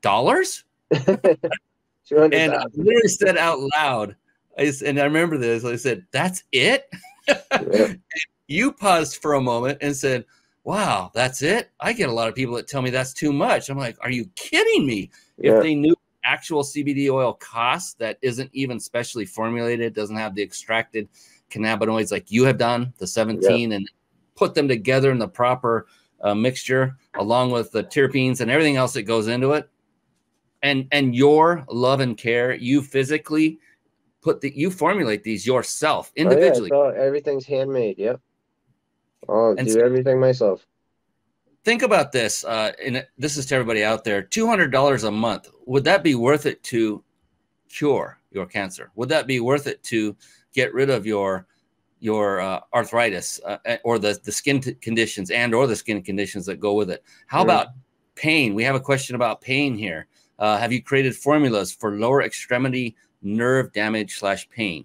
dollars *laughs* and I literally said out loud I, and i remember this i said that's it Yeah. *laughs* you paused for a moment and said, Wow, that's it. I get a lot of people that tell me that's too much. I'm like, Are you kidding me? Yeah. If they knew actual CBD oil costs that isn't even specially formulated, doesn't have the extracted cannabinoids like you have done, the 17, and put them together in the proper uh, mixture along with the terpenes and everything else that goes into it. And and your love and care, you physically put the you formulate these yourself Oh, yeah, individually. it's all, everything's handmade. Yep, I'll And do so- everything myself. think about this uh, and this is to everybody out there $200 a month would that be worth it to cure your cancer would that be worth it to get rid of your your uh, arthritis uh, or the, the skin t- conditions and or the skin conditions that go with it how about pain we have a question about pain here uh, have you created formulas for lower extremity nerve damage slash pain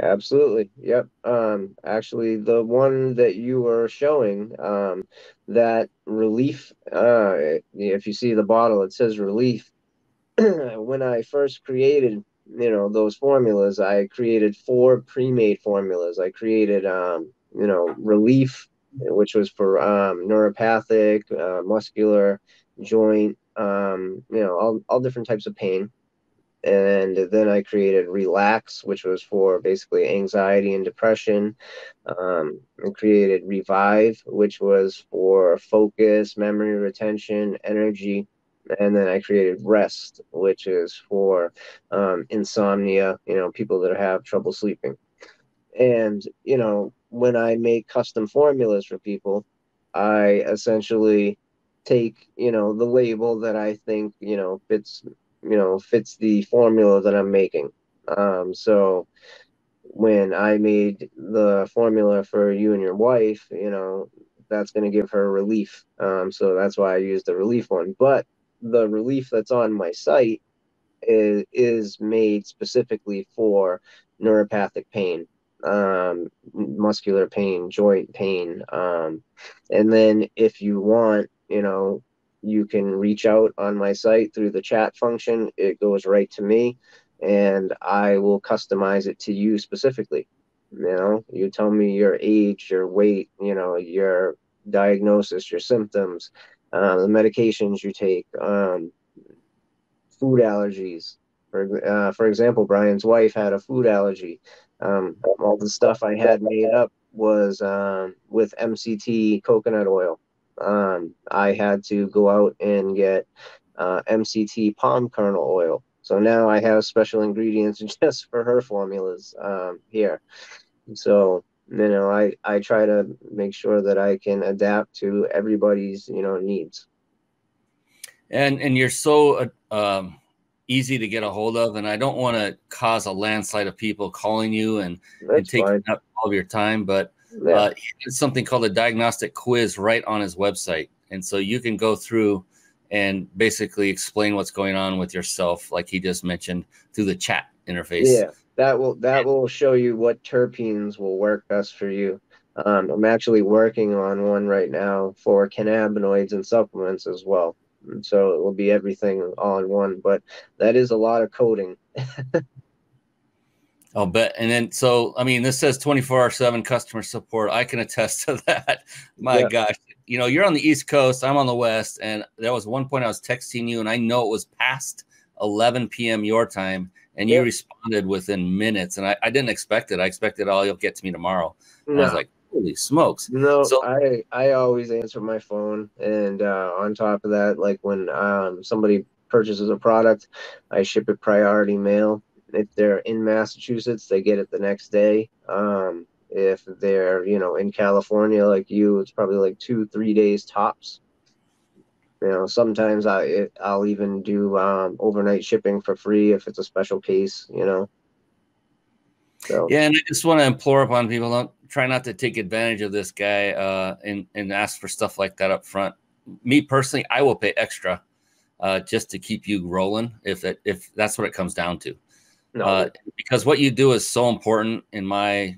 Absolutely. Yep. Um, actually, the one that you were showing, um, that relief, uh, if you see the bottle, it says relief. *clears throat* when I first created, you know, those formulas, I created four pre-made formulas. I created, um, you know, relief, which was for um, neuropathic, uh, muscular, joint, um, you know, all, all different types of pain and then I created Relax, which was for basically anxiety and depression. Um, I created Revive, which was for focus, memory retention, energy. And then I created Rest, which is for um, insomnia, you know, people that have trouble sleeping. And, you know, when I make custom formulas for people, I essentially take you know the label that I think you know fits you know fits the formula that I'm making. Um, so when I made the formula for you and your wife, you know that's going to give her relief. Um, so that's why I used the relief one. But the relief that's on my site is, is made specifically for neuropathic pain um, muscular pain, joint pain. Um, and then if you want, you know, you can reach out on my site through the chat function. It goes right to me and I will customize it to you specifically. You know, you tell me your age, your weight, you know, your diagnosis, your symptoms, uh, the medications you take, um, food allergies. For, uh, for example, Brian's wife had a food allergy. Um, all the stuff I had made up was um, with MCT coconut oil. Um, I had to go out and get uh, MCT palm kernel oil. So now I have special ingredients *laughs* just for her formulas um, here. So you know, I I try to make sure that I can adapt to everybody's you know needs. And and you're so uh, um, easy to get a hold of, and I don't want to cause a landslide of people calling you and, and taking up all of your time. But yeah. uh, it's something called a diagnostic quiz right on his website, and so you can go through and basically explain what's going on with yourself, like he just mentioned through the chat interface. Yeah, that will that will show you what terpenes will work best for you. Um, I'm actually working on one right now for cannabinoids and supplements as well so it will be everything all in one. But that is a lot of coding. *laughs* I'll bet. And then, so I mean, this says 24 hour 7 customer support. I can attest to *laughs* that. My yeah. gosh. You know, you're on the East Coast, I'm on the West. And there was one point I was texting you, and I know it was past 11 p.m. your time, and you responded within minutes. And I, I, didn't expect it. I expected, oh, you'll get to me tomorrow. No. I was like, holy smokes no so, i i always answer my phone and uh, on top of that like when um, somebody purchases a product i ship it priority mail if they're in massachusetts they get it the next day um, if they're you know in california like you it's probably like two three days tops you know sometimes i i'll even do um, overnight shipping for free if it's a special case you know so yeah and i just want to implore upon people don't try not to take advantage of this guy uh, and and ask for stuff like that up front. Me personally, I will pay extra uh, just to keep you rolling if that if that's what it comes down to. No. Uh, because what you do is so important in my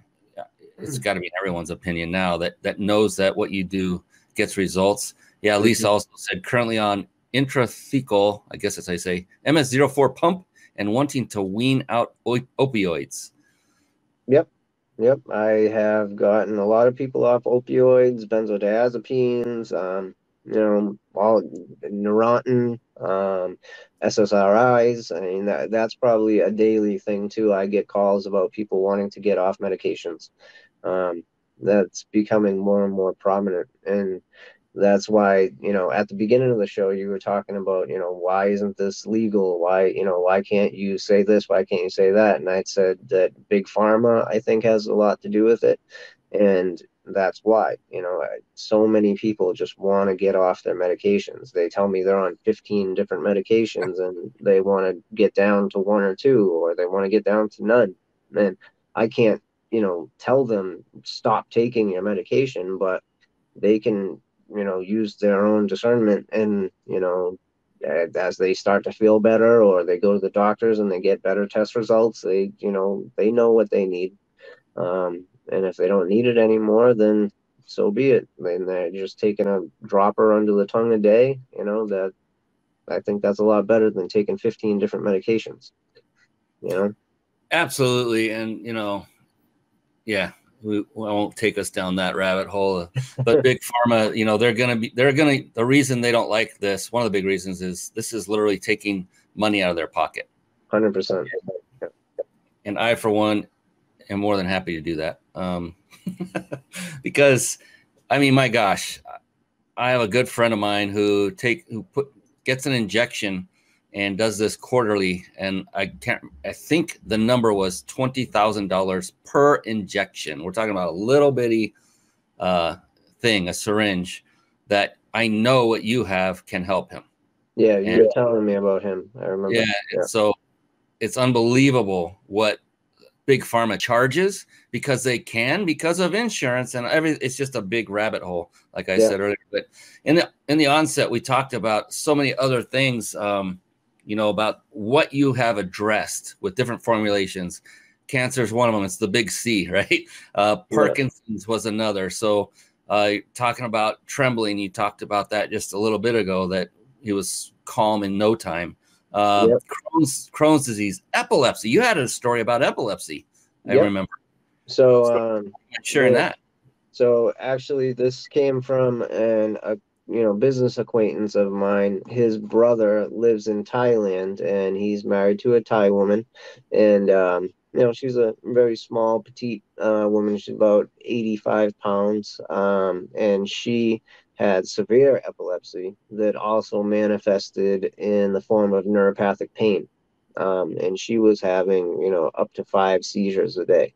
it's got to be everyone's opinion now that that knows that what you do gets results. Yeah, Lisa also said currently on intrathecal, I guess as I say, MSO4 pump and wanting to wean out opioids. Yep. Yep, I have gotten a lot of people off opioids, benzodiazepines, um, you know, all Neurontin, um, SSRIs. I mean, that that's probably a daily thing too. I get calls about people wanting to get off medications. Um, that's becoming more and more prominent, and that's why you know at the beginning of the show you were talking about you know why isn't this legal? Why you know why can't you say this? Why can't you say that? And i said that big pharma i think has a lot to do with it. And that's why you know so many people just want to get off their medications. They tell me they're on 15 different medications and they want to get down to one or two or they want to get down to none. And i can't you know tell them stop taking your medication but they can you know use their own discernment and you know as they start to feel better or they go to the doctors and they get better test results they you know they know what they need. Um, and if they don't need it anymore then so be it. Then they're just taking a dropper under the tongue a day you know that i think that's a lot better than taking 15 different medications you know? Absolutely. And you know yeah we, I won't take us down that rabbit hole. But big *laughs* pharma, you know, they're going to be, they're going to, the reason they don't like this, one of the big reasons is this is literally taking money out of their pocket. 100%. And I, for one, am more than happy to do that. Um, *laughs* because, I mean, my gosh, I have a good friend of mine who take, who put, gets an injection and does this quarterly. And I can't, I think the number was $20,000 per injection. We're talking about a little bitty uh, thing, a syringe. that I know what you have can help him. Yeah, you were telling me about him. I remember. Yeah, yeah. So it's unbelievable what big pharma charges because they can because of insurance and every it's just a big rabbit hole like i yeah. said earlier but in the in the onset we talked about so many other things um, you know about what you have addressed with different formulations cancer is one of them it's the big c *laughs* right uh, parkinson's yeah. was another so uh, talking about trembling you talked about that just a little bit ago that he was calm in no time uh, yep. Crohn's, Crohn's disease, epilepsy. You had a story about epilepsy. I yep. remember. So, um, sharing yeah. that. So actually, this came from an a you know business acquaintance of mine. His brother lives in Thailand, and he's married to a Thai woman, and um, you know she's a very small, petite uh, woman. She's about eighty five pounds, um, and she had severe epilepsy that also manifested in the form of neuropathic pain. Um, and she was having, you know, up to five seizures a day.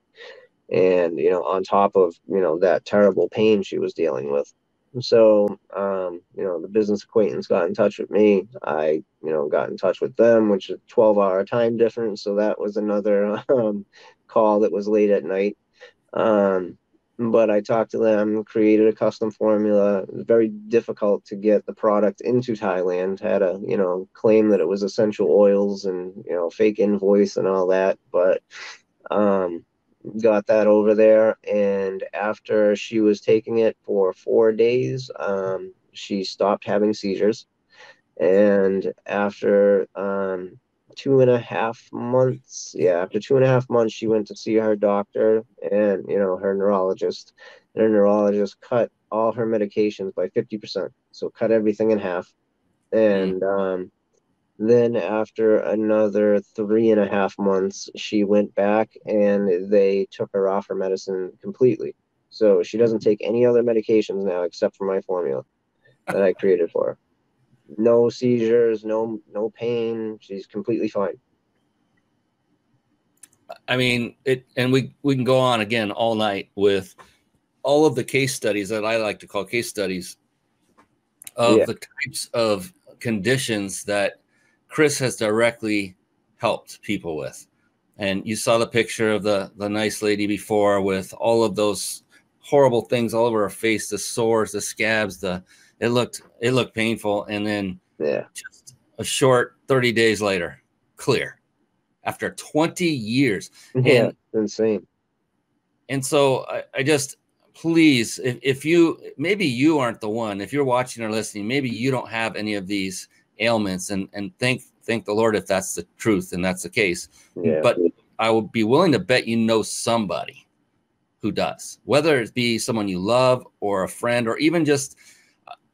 And, you know, on top of, you know, that terrible pain she was dealing with. So, um, you know, the business acquaintance got in touch with me. I, you know, got in touch with them, which is 12 hour time difference. So that was another *laughs* um, call that was late at night. Um, but I talked to them, created a custom formula. It was very difficult to get the product into Thailand. Had a you know claim that it was essential oils and you know fake invoice and all that, but um, got that over there. And after she was taking it for four days, um, she stopped having seizures. And after um, two and a half months. Yeah, after two and a half months, she went to see her doctor and you know her neurologist. And her neurologist cut all her medications by fifty percent, so cut everything in half. And um, then after another three and a half months, she went back and they took her off her medicine completely. So she doesn't take any other medications now except for my formula that I created for her no seizures, no no pain. She's completely fine. I mean, it, and we we can go on again all night with all of the case studies that I like to call case studies of yeah. the types of conditions that Chris has directly helped people with. And you saw the picture of the the nice lady before with all of those horrible things all over her face, the sores, the scabs, the it looked it looked painful, and then yeah, just a short thirty days later, clear after twenty years. Yeah, and, insane. And so I, I just please, if, if you maybe you aren't the one, if you're watching or listening, maybe you don't have any of these ailments, and and thank thank the Lord if that's the truth and that's the case. Yeah. But I would be willing to bet you know somebody who does, whether it be someone you love or a friend or even just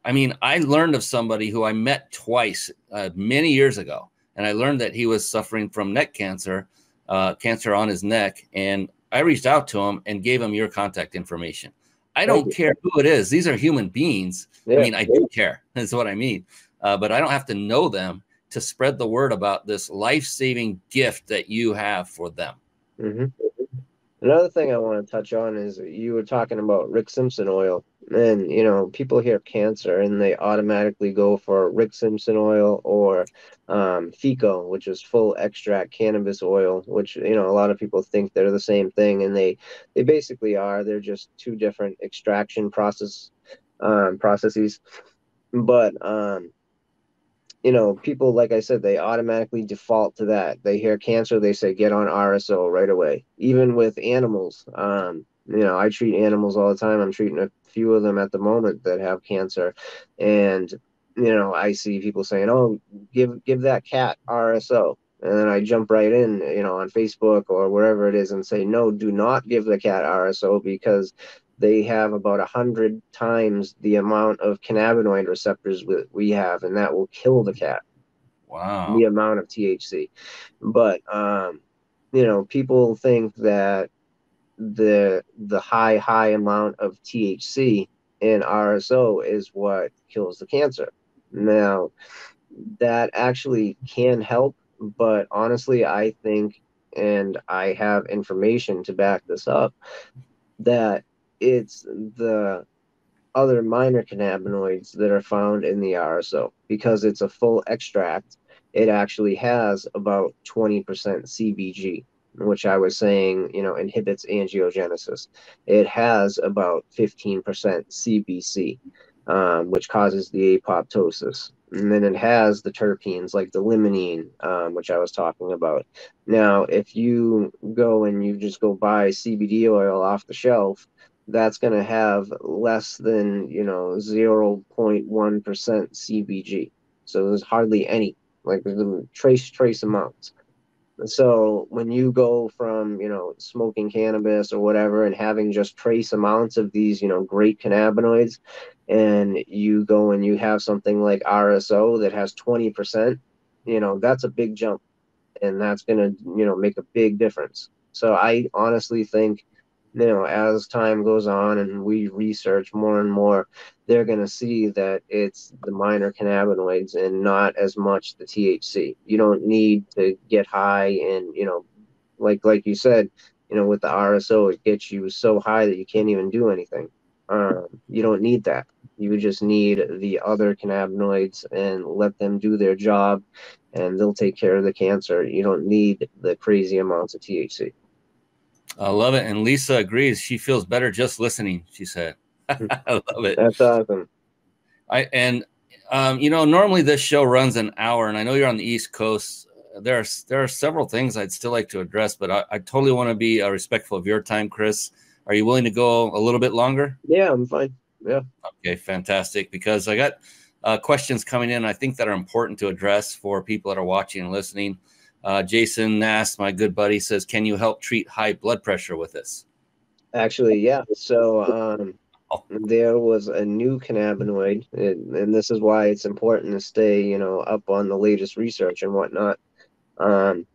I mean, I learned of somebody who I met twice uh, many years ago, and I learned that he was suffering from neck cancer, uh, cancer on his neck. And I reached out to him and gave him your contact information. I don't care who it is; these are human beings. Yeah. I mean, I do care. *laughs* Is what I mean. Uh, but I don't have to know them to spread the word about this life-saving gift that you have for them. Mm-hmm. Another thing I want to touch on is you were talking about Rick Simpson oil and you know people hear cancer and they automatically go for rick simpson oil or um, FECO which is full extract cannabis oil which you know a lot of people think they're the same thing and they they basically are they're just two different extraction process um, processes but um, you know people like i said they automatically default to that. They hear cancer they say get on rso right away. Even with animals um, you know i treat animals all the time. I'm treating a few of them at the moment that have cancer. And you know i see people saying oh give give that cat rso and then i jump right in you know on facebook or wherever it is and say no do not give the cat rso because they have about a hundred times the amount of cannabinoid receptors we have and that will kill the cat. Wow. The amount of thc but um you know people think that the the high high amount of THC in RSO is what kills the cancer. Now, that actually can help, but honestly, I think, and I have information to back this up, that it's the other minor cannabinoids that are found in the RSO. Because it's a full extract, it actually has about 20% CBG, which I was saying, you know, inhibits angiogenesis. It has about 15% CBC, um, which causes the apoptosis. And then it has the terpenes like the limonene, um, which I was talking about. Now, if you go and you just go buy CBD oil off the shelf, that's going to have less than you know 0.1% cbg so there's hardly any like trace trace amounts. So when you go from you know smoking cannabis or whatever and having just trace amounts of these you know great cannabinoids and you go and you have something like rso that has 20% you know that's a big jump. And that's going to you know make a big difference. So i honestly think you know, as time goes on and we research more and more, they're going to see that it's the minor cannabinoids and not as much the THC. You don't need to get high and, you know, like like you said, you know, with the RSO, it gets you so high that you can't even do anything. Um, you don't need that. You just need the other cannabinoids and let them do their job, and they'll take care of the cancer. You don't need the crazy amounts of THC. I love it. And Lisa agrees. She feels better just listening, she said. *laughs* I love it. That's awesome. I and um, you know, normally this show runs an hour, and I know you're on the East Coast. There are there are several things I'd still like to address, but I, I totally want to be uh, respectful of your time, Chris. Are you willing to go a little bit longer? Yeah, I'm fine. Yeah. Okay, fantastic. Because I got uh, questions coming in, I think that are important to address for people that are watching and listening. Uh, Jason Nass, my good buddy, says, "Can you help treat high blood pressure with this?" Actually, yeah. So um, oh. there was a new cannabinoid, and this is why it's important to stay, you know, up on the latest research and whatnot. Um,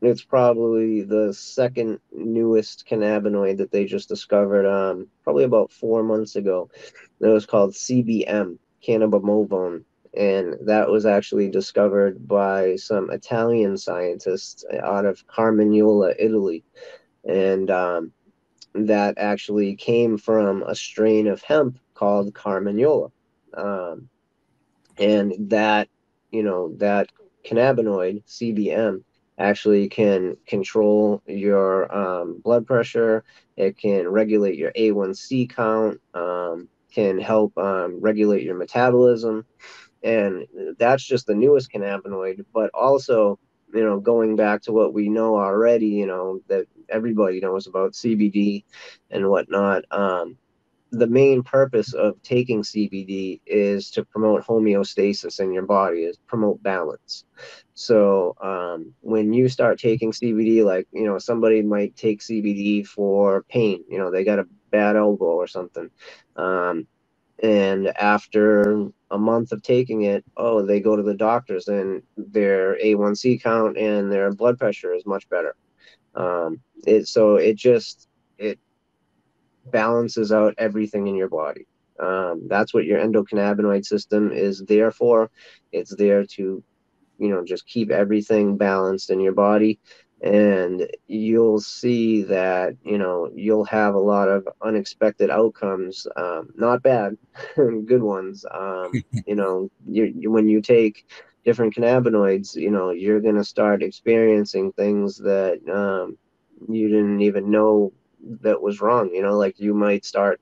it's probably the second newest cannabinoid that they just discovered, um, probably about four months ago. It was called CBM, cannabimovone and that was actually discovered by some Italian scientists out of Carmagnola, Italy, and um, that actually came from a strain of hemp called Carmagnola, um, and that you know that cannabinoid CBM actually can control your um, blood pressure. It can regulate your A1C count. Um, can help um, regulate your metabolism and that's just the newest cannabinoid but also you know going back to what we know already you know that everybody knows about cbd and whatnot um, the main purpose of taking cbd is to promote homeostasis in your body is promote balance. So um, when you start taking cbd like you know somebody might take cbd for pain you know they got a bad elbow or something um, and after a month of taking it oh they go to the doctors and their a1c count and their blood pressure is much better. Um, it so it just it balances out everything in your body. Um, that's what your endocannabinoid system is there for. It's there to you know just keep everything balanced in your body and you'll see that you know you'll have a lot of unexpected outcomes um, not bad *laughs* good ones. Um, *laughs* you know you, you, when you take different cannabinoids you know you're going to start experiencing things that um, you didn't even know that was wrong you know like you might start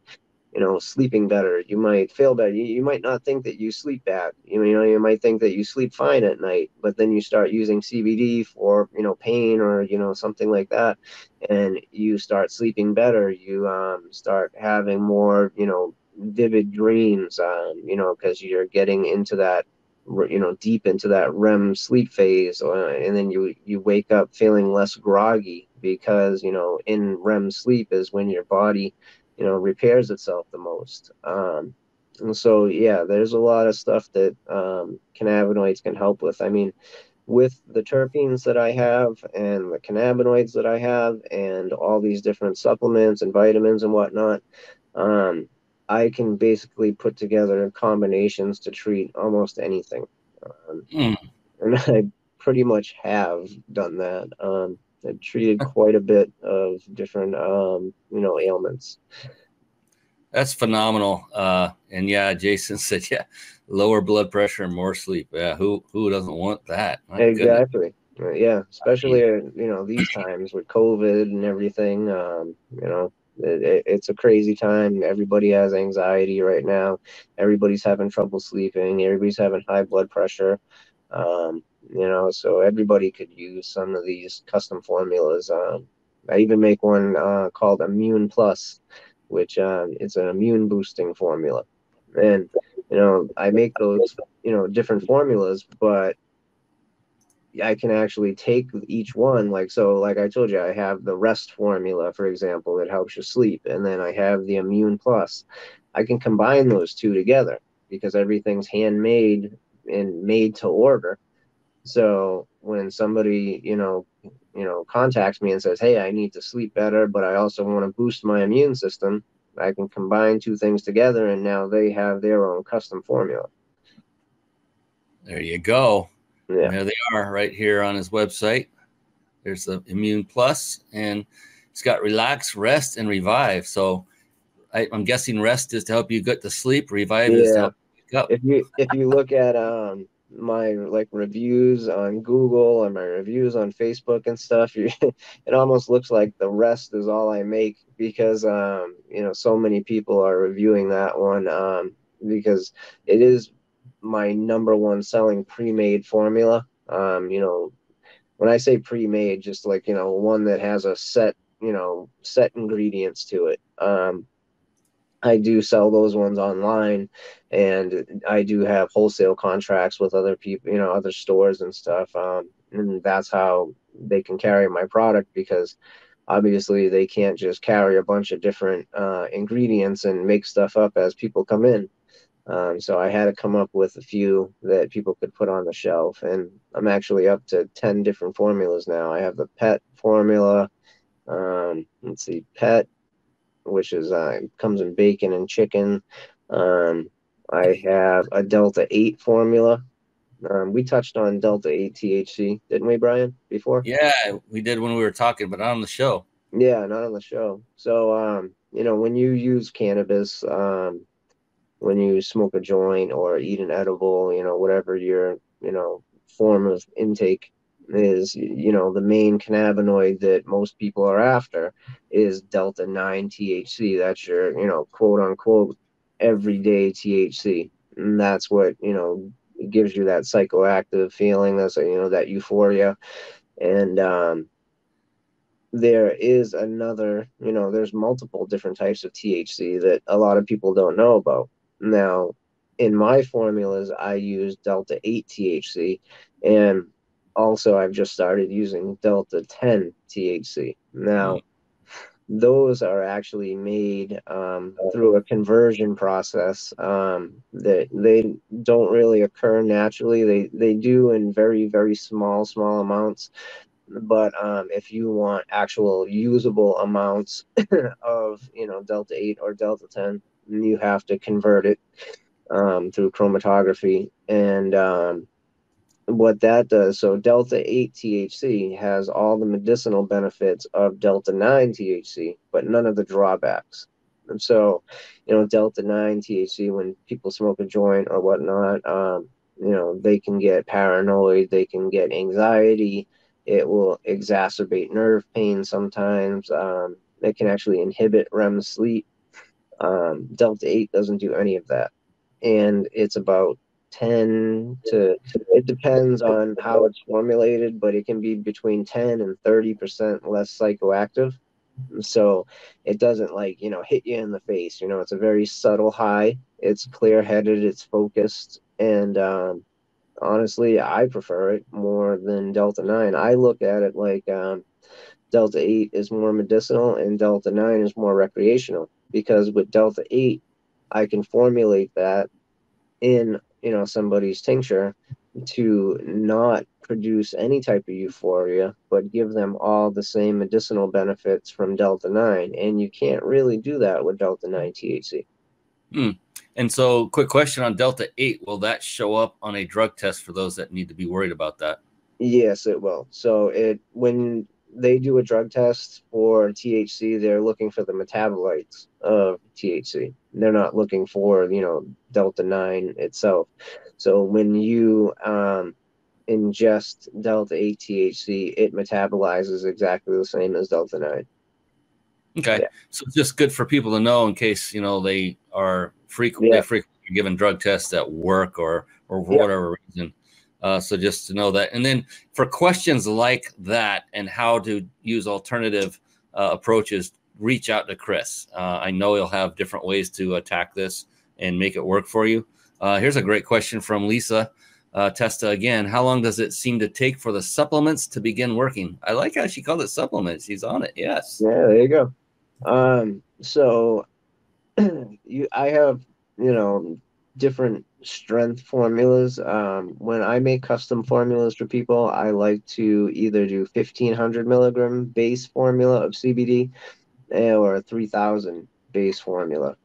you know, sleeping better. You might feel better. You, you might not think that you sleep bad. You, you know, you might think that you sleep fine at night, but then you start using CBD for, you know, pain or, you know, something like that. And you start sleeping better. You um, start having more, you know, vivid dreams, um, you know, because you're getting into that, you know, deep into that REM sleep phase. Uh, and then you, you wake up feeling less groggy because, you know, in REM sleep is when your body you know repairs itself the most. Um, and so yeah there's a lot of stuff that um, cannabinoids can help with. I mean with the terpenes that i have and the cannabinoids that i have and all these different supplements and vitamins and whatnot um, i can basically put together combinations to treat almost anything. Um, mm. and *laughs* i pretty much have done that. Um, treated quite a bit of different, um, you know, ailments. That's phenomenal. Uh, and yeah, Jason *laughs* said, yeah, lower blood pressure and more sleep. Yeah, who who doesn't want that? My exactly. Goodness. Yeah, especially you know these times with COVID and everything. Um, you know, it, it's a crazy time. Everybody has anxiety right now. Everybody's having trouble sleeping. Everybody's having high blood pressure. Um, you know, so everybody could use some of these custom formulas. Um, I even make one uh, called Immune Plus, which um, is an immune boosting formula. And you know, I make those you know different formulas, but I can actually take each one. Like so, like I told you, I have the rest formula, for example, that helps you sleep, and then I have the Immune Plus. I can combine those two together because everything's handmade and made to order. So when somebody, you know, you know, contacts me and says, "Hey, I need to sleep better, but I also want to boost my immune system," I can combine two things together, and now they have their own custom formula. There you go. Yeah. There they are, right here on his website. There's the Immune Plus, and it's got relax, rest, and revive. So I, am guessing rest is to help you get to sleep. Revive yeah. is to help you wake up. If you if you look at um my like reviews on Google and my reviews on Facebook and stuff, you, *laughs* it almost looks like the rest is all I make because um, you know so many people are reviewing that one um, because it is my number one selling pre-made formula. Um, you know, when I say pre-made, just like you know one that has a set you know set ingredients to it. Um, I do sell those ones online and I do have wholesale contracts with other people, you know, other stores and stuff. Um, and that's how they can carry my product because obviously they can't just carry a bunch of different uh, ingredients and make stuff up as people come in. Um, so I had to come up with a few that people could put on the shelf, and I'm actually up to ten different formulas now. I have the pet formula. Um, let's see, pet, which is uh, comes in bacon and chicken. Um, I have a Delta 8 formula. Um, we touched on Delta 8 THC, didn't we, Brian, before? Yeah, we did when we were talking, but not on the show. Yeah, not on the show. So, um, you know, when you use cannabis, um, when you smoke a joint or eat an edible, you know, whatever your, you know, form of intake is you know the main cannabinoid that most people are after is delta 9 THC that's your you know quote unquote everyday THC and that's what you know gives you that psychoactive feeling that's you know that euphoria. And um there is another you know there's multiple different types of THC that a lot of people don't know about. Now in my formulas I use delta 8 THC and also I've just started using Delta 10 THC. Now, those are actually made um, through a conversion process um, that they don't really occur naturally. They they do in very very small small amounts, but um, if you want actual usable amounts *coughs* of you know Delta 8 or Delta 10, you have to convert it um, through chromatography and um, what that does. So delta 8 thc has all the medicinal benefits of delta 9 thc but none of the drawbacks. And so you know delta 9 thc when people smoke a joint or whatnot um, you know they can get paranoid they can get anxiety it will exacerbate nerve pain sometimes um, it can actually inhibit rem sleep. Um, delta 8 doesn't do any of that. And it's about 10 to it depends on how it's formulated but it can be between 10 and 30 percent less psychoactive. So it doesn't like you know hit you in the face you know it's a very subtle high it's clear headed it's focused and um, honestly i prefer it more than delta 9 i look at it like um, delta 8 is more medicinal and delta 9 is more recreational because with delta 8 i can formulate that in you know somebody's tincture to not produce any type of euphoria but give them all the same medicinal benefits from delta 9 and you can't really do that with delta 9 thc hmm. and so quick question on delta 8 will that show up on a drug test for those that need to be worried about that? Yes it will. So it when they do a drug test for THC, they're looking for the metabolites of THC. They're not looking for, you know, Delta 9 itself. So when you um, ingest Delta 8 THC, it metabolizes exactly the same as Delta 9. Okay. Yeah. So just good for people to know in case, you know, they are frequently, yeah. frequently given drug tests at work or, or for yeah. whatever reason. Uh, so just to know that. And then for questions like that and how to use alternative uh, approaches, reach out to Chris. Uh, I know he'll have different ways to attack this and make it work for you. Uh, here's a great question from Lisa uh, Testa again. How long does it seem to take for the supplements to begin working? I like how she called it supplements. She's on it. Yes. Yeah, there you go. Um, so *clears throat* you, I have, you know, different strength formulas. Um, when I make custom formulas for people, I like to either do 1500 milligram base formula of CBD eh, or 3000 base formula.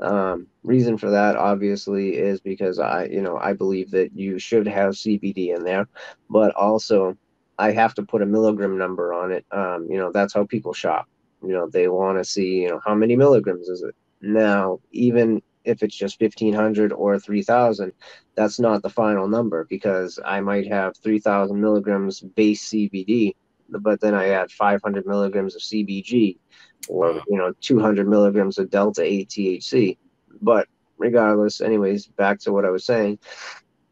Um, reason for that obviously is because I, you know, I believe that you should have CBD in there, but also I have to put a milligram number on it. Um, you know, that's how people shop. You know, they want to see, you know, how many milligrams is it. Now, even if it's just 1500 or 3000 that's not the final number because i might have 3000 milligrams base cbd but then i add 500 milligrams of cbg or you know 200 milligrams of delta 8 thc but regardless anyways back to what i was saying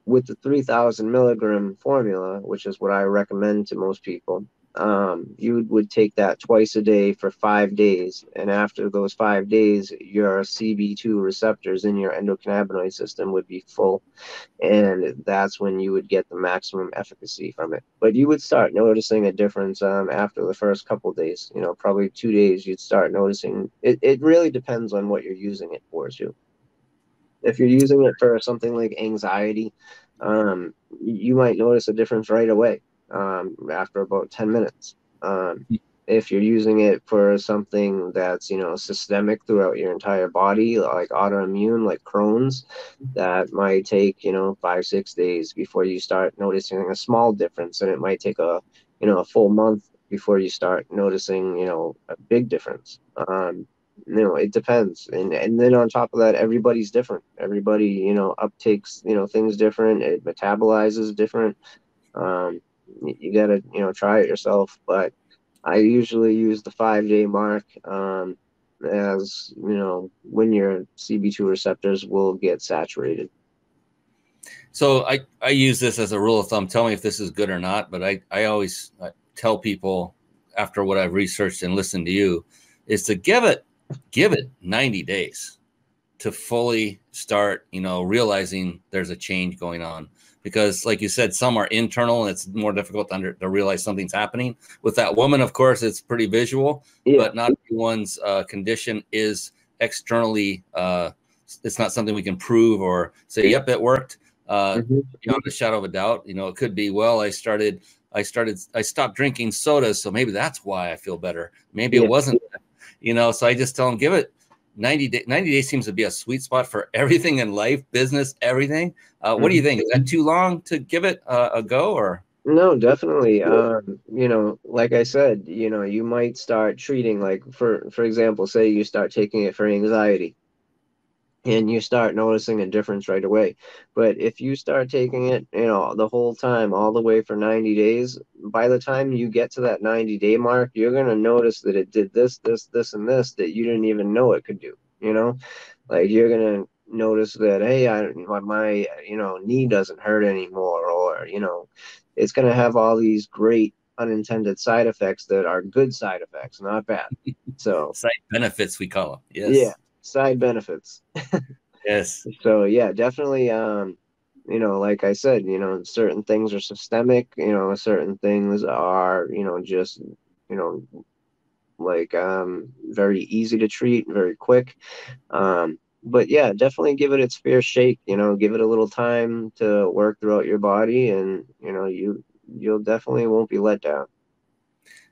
with the 3000 milligram formula which is what i recommend to most people um, you would take that twice a day for five days. And after those five days, your CB2 receptors in your endocannabinoid system would be full. And that's when you would get the maximum efficacy from it. But you would start noticing a difference um, after the first couple days. You know, probably two days, you'd start noticing. It, it really depends on what you're using it for, too. If you're using it for something like anxiety, um, you might notice a difference right away um, after about 10 minutes. Um, if you're using it for something that's you know systemic throughout your entire body like autoimmune like crohn's that might take you know five six days before you start noticing a small difference and it might take a you know a full month before you start noticing you know a big difference. Um you know it depends. And and then on top of that everybody's different. Everybody you know uptakes you know things different. It metabolizes different. Um you gotta you know try it yourself but i usually use the five day mark um, as you know when your cb2 receptors will get saturated. So i i use this as a rule of thumb. Tell me if this is good or not but i i always tell people after what i've researched and listened to you is to give it give it 90 days to fully start you know realizing there's a change going on because like you said some are internal and it's more difficult to, under, to realize something's happening with that woman of course it's pretty visual yeah. but not everyone's uh, condition is externally uh, it's not something we can prove or say yep it worked uh, mm-hmm. beyond a shadow of a doubt you know it could be well i started i started i stopped drinking sodas so maybe that's why i feel better maybe yeah. it wasn't you know so i just tell them give it 90 day, 90 days seems to be a sweet spot for everything in life, business, everything. Uh, what do you think? Is that too long to give it uh, a go or? No, definitely. Um, you know, like I said, you know, you might start treating like for for example, say you start taking it for anxiety and you start noticing a difference right away. But if you start taking it, you know, the whole time, all the way for 90 days, by the time you get to that 90 day mark, you're going to notice that it did this, this, this, and this that you didn't even know it could do. You know, like you're going to notice that, hey, I, my, you know, knee doesn't hurt anymore, or, you know, it's going to have all these great unintended side effects that are good side effects, not bad. *laughs* So, side benefits, we call them. Yes. Yeah side benefits. yes. So yeah, definitely. Um, you know, like I said, you know, certain things are systemic. You know, certain things are, you know, just, you know, like um, very easy to treat, very quick. Um, but yeah, definitely give it its fair shake. You know, give it a little time to work throughout your body, and you know, you you'll definitely won't be let down.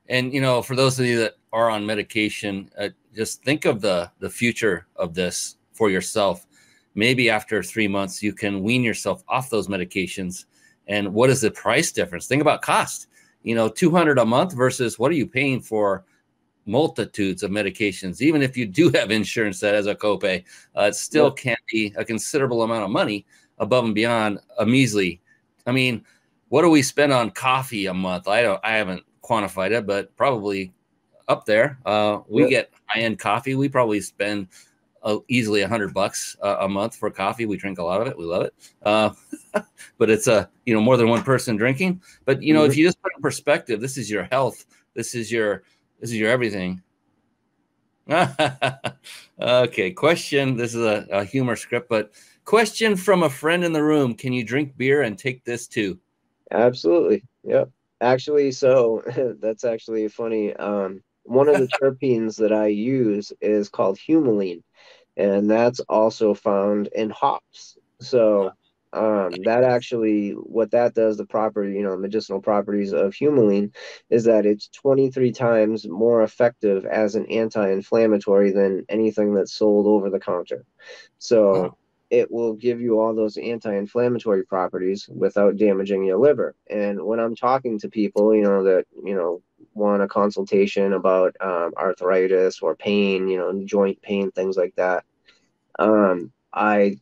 And you know, for those of you that are on medication, uh, just think of the the future of this for yourself. Maybe after three months, you can wean yourself off those medications. And what is the price difference? Think about cost. you know 200 a month versus what are you paying for multitudes of medications even if you do *laughs* have insurance that has a copay uh, it still can be a considerable amount of money above and beyond a measly i mean what do we spend on coffee a month i don't i haven't quantified it but probably up there uh, we yeah. get high-end coffee we probably spend uh, easily a hundred bucks uh, a month for coffee. We drink a lot of it. We love it. Uh, *laughs* but it's a, you know, more than one person drinking. But, you know, mm-hmm. if you just put in perspective, this is your health. This is your, this is your everything. *laughs* okay. Question. This is a, a humor script, but question from a friend in the room. Can you drink beer and take this too? Absolutely. Yep. Actually, so *laughs* that's actually funny. Um, one of the *laughs* terpenes that I use is called humulene and that's also found in hops. So um, that actually, what that does, the proper, you know, medicinal properties of humulene, is that it's 23 times more effective as an anti-inflammatory than anything that's sold over the counter. So. Wow. It will give you all those anti-inflammatory properties without damaging your liver. And when I'm talking to people, you know that you know want a consultation about um, arthritis or pain, you know, joint pain, things like that, um, I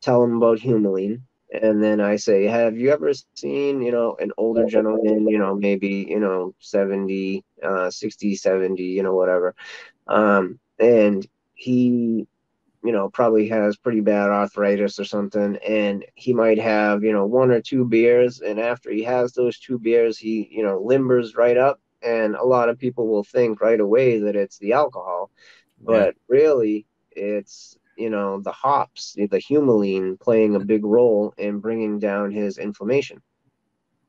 tell them about humulene. And then I say, have you ever seen, you know, an older gentleman, you know, maybe, you know, 70, uh, 60, 70, you know, whatever. Um, and he you know, probably has pretty bad arthritis or something, and he might have, you know, one or two beers, and after he has those two beers, he, you know, limbers right up, and a lot of people will think right away that it's the alcohol, but yeah. really, it's you know the hops, the humulene, playing a big role in bringing down his inflammation.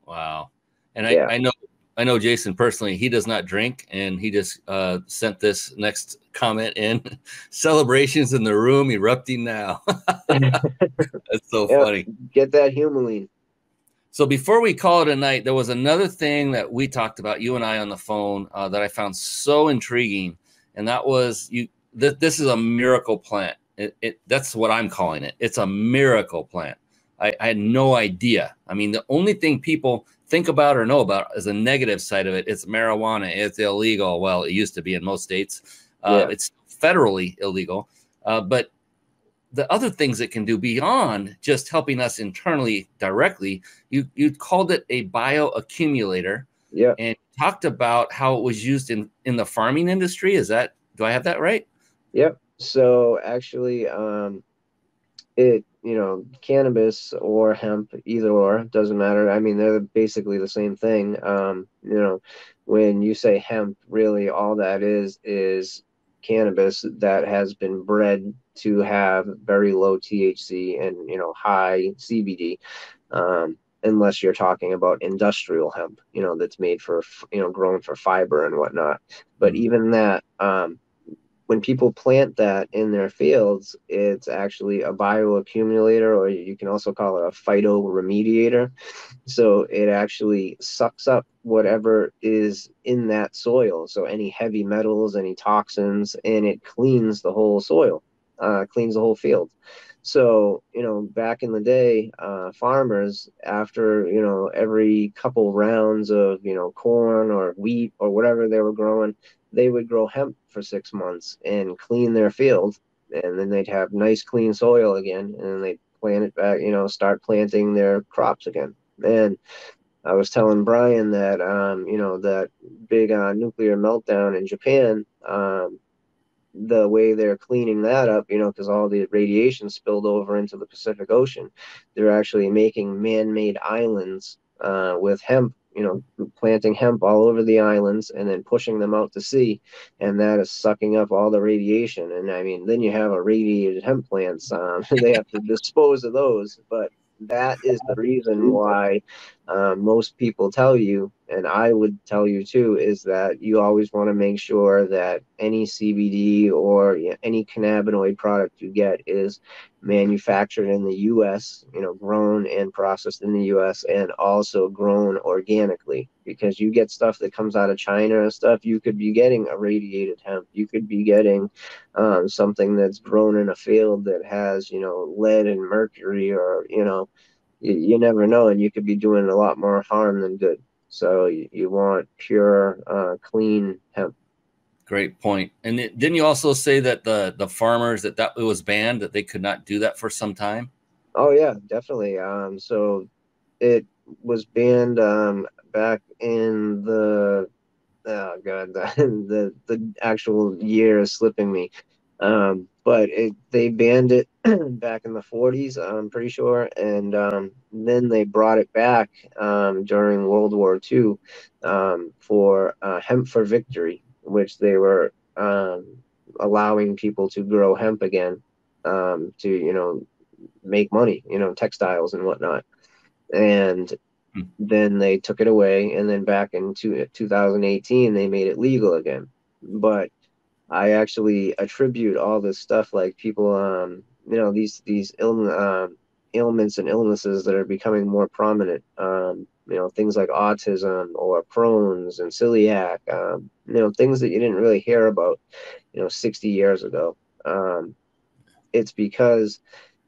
Wow, and yeah. I, I know I know Jason personally. He does not drink, and he just uh, sent this next comment in: *laughs* "Celebrations in the room erupting now." *laughs* That's so yeah, funny. Get that humulene. So before we call it a night, there was another thing that we talked about, you and I, on the phone uh, that I found so intriguing, and that was you. Th- this is a miracle plant. It, it, that's what I'm calling it. It's a miracle plant. I, I, had no idea. I mean, the only thing people think about or know about is the negative side of it. It's marijuana. It's illegal. Well, it used to be in most states. Uh, yeah. It's federally illegal. Uh, but the other things it can do beyond just helping us internally directly, you you called it a bioaccumulator. Yeah. And talked about how it was used in in the farming industry. Is that do I have that right? Yep. So actually, um, it you know cannabis or hemp, either or doesn't matter. I mean, they're basically the same thing. Um, you know, when you say hemp, really all that is is cannabis that has been bred to have very low THC and you know high CBD. Um, unless you're talking about industrial hemp, you know, that's made for, you know, grown for fiber and whatnot. But mm-hmm. even that, um, when people plant that in their fields, it's actually a bioaccumulator, or you can also call it a phytoremediator. So it actually sucks up whatever is in that soil. So any heavy metals, any toxins, and it cleans the whole soil, uh, cleans the whole field. So, you know, back in the day, uh, farmers, after, you know, every couple rounds of, you know, corn or wheat or whatever they were growing, they would grow hemp for six months and clean their field and then they'd have nice clean soil again and then they'd plant it back you know start planting their crops again. And i was telling brian that um, you know that big uh, nuclear meltdown in japan um, the way they're cleaning that up, you know, because all the radiation spilled over into the Pacific Ocean, they're actually making man-made islands uh, with hemp you know, planting hemp all over the islands and then pushing them out to sea, and that is sucking up all the radiation. And I mean, then you have irradiated hemp plants. Um, *laughs* they have to dispose of those, but that is the reason why um, most people tell you, and I would tell you too, is that you always want to make sure that any CBD or you know, any cannabinoid product you get is manufactured in the U.S., you know, grown and processed in the U.S., and also grown organically. Because you get stuff that comes out of China and stuff, you could be getting irradiated hemp. You could be getting um, something that's grown in a field that has, you know, lead and mercury, or you know, you, you never know, and you could be doing a lot more harm than good. So you, you want pure, uh, clean hemp. Great point. And it, didn't you also say that the the farmers that that it was banned that they could not do that for some time? Oh yeah, definitely. Um, so it was banned um, back in the oh god *laughs* the, the the actual year is slipping me. Um, but it, they banned it *clears throat* back in the 40s, I'm pretty sure, and um, then they brought it back um, during World War II um, for uh, hemp for victory, which they were um, allowing people to grow hemp again um, to you know make money, you know, textiles and whatnot, and hmm. then they took it away, and then back in two, 2018 they made it legal again, but I actually attribute all this stuff like people, um, you know, these these Ill, um, ailments and illnesses that are becoming more prominent. Um, you know, things like autism or Crohn's and celiac. Um, you know, things that you didn't really hear about, you know, 60 years ago. Um, it's because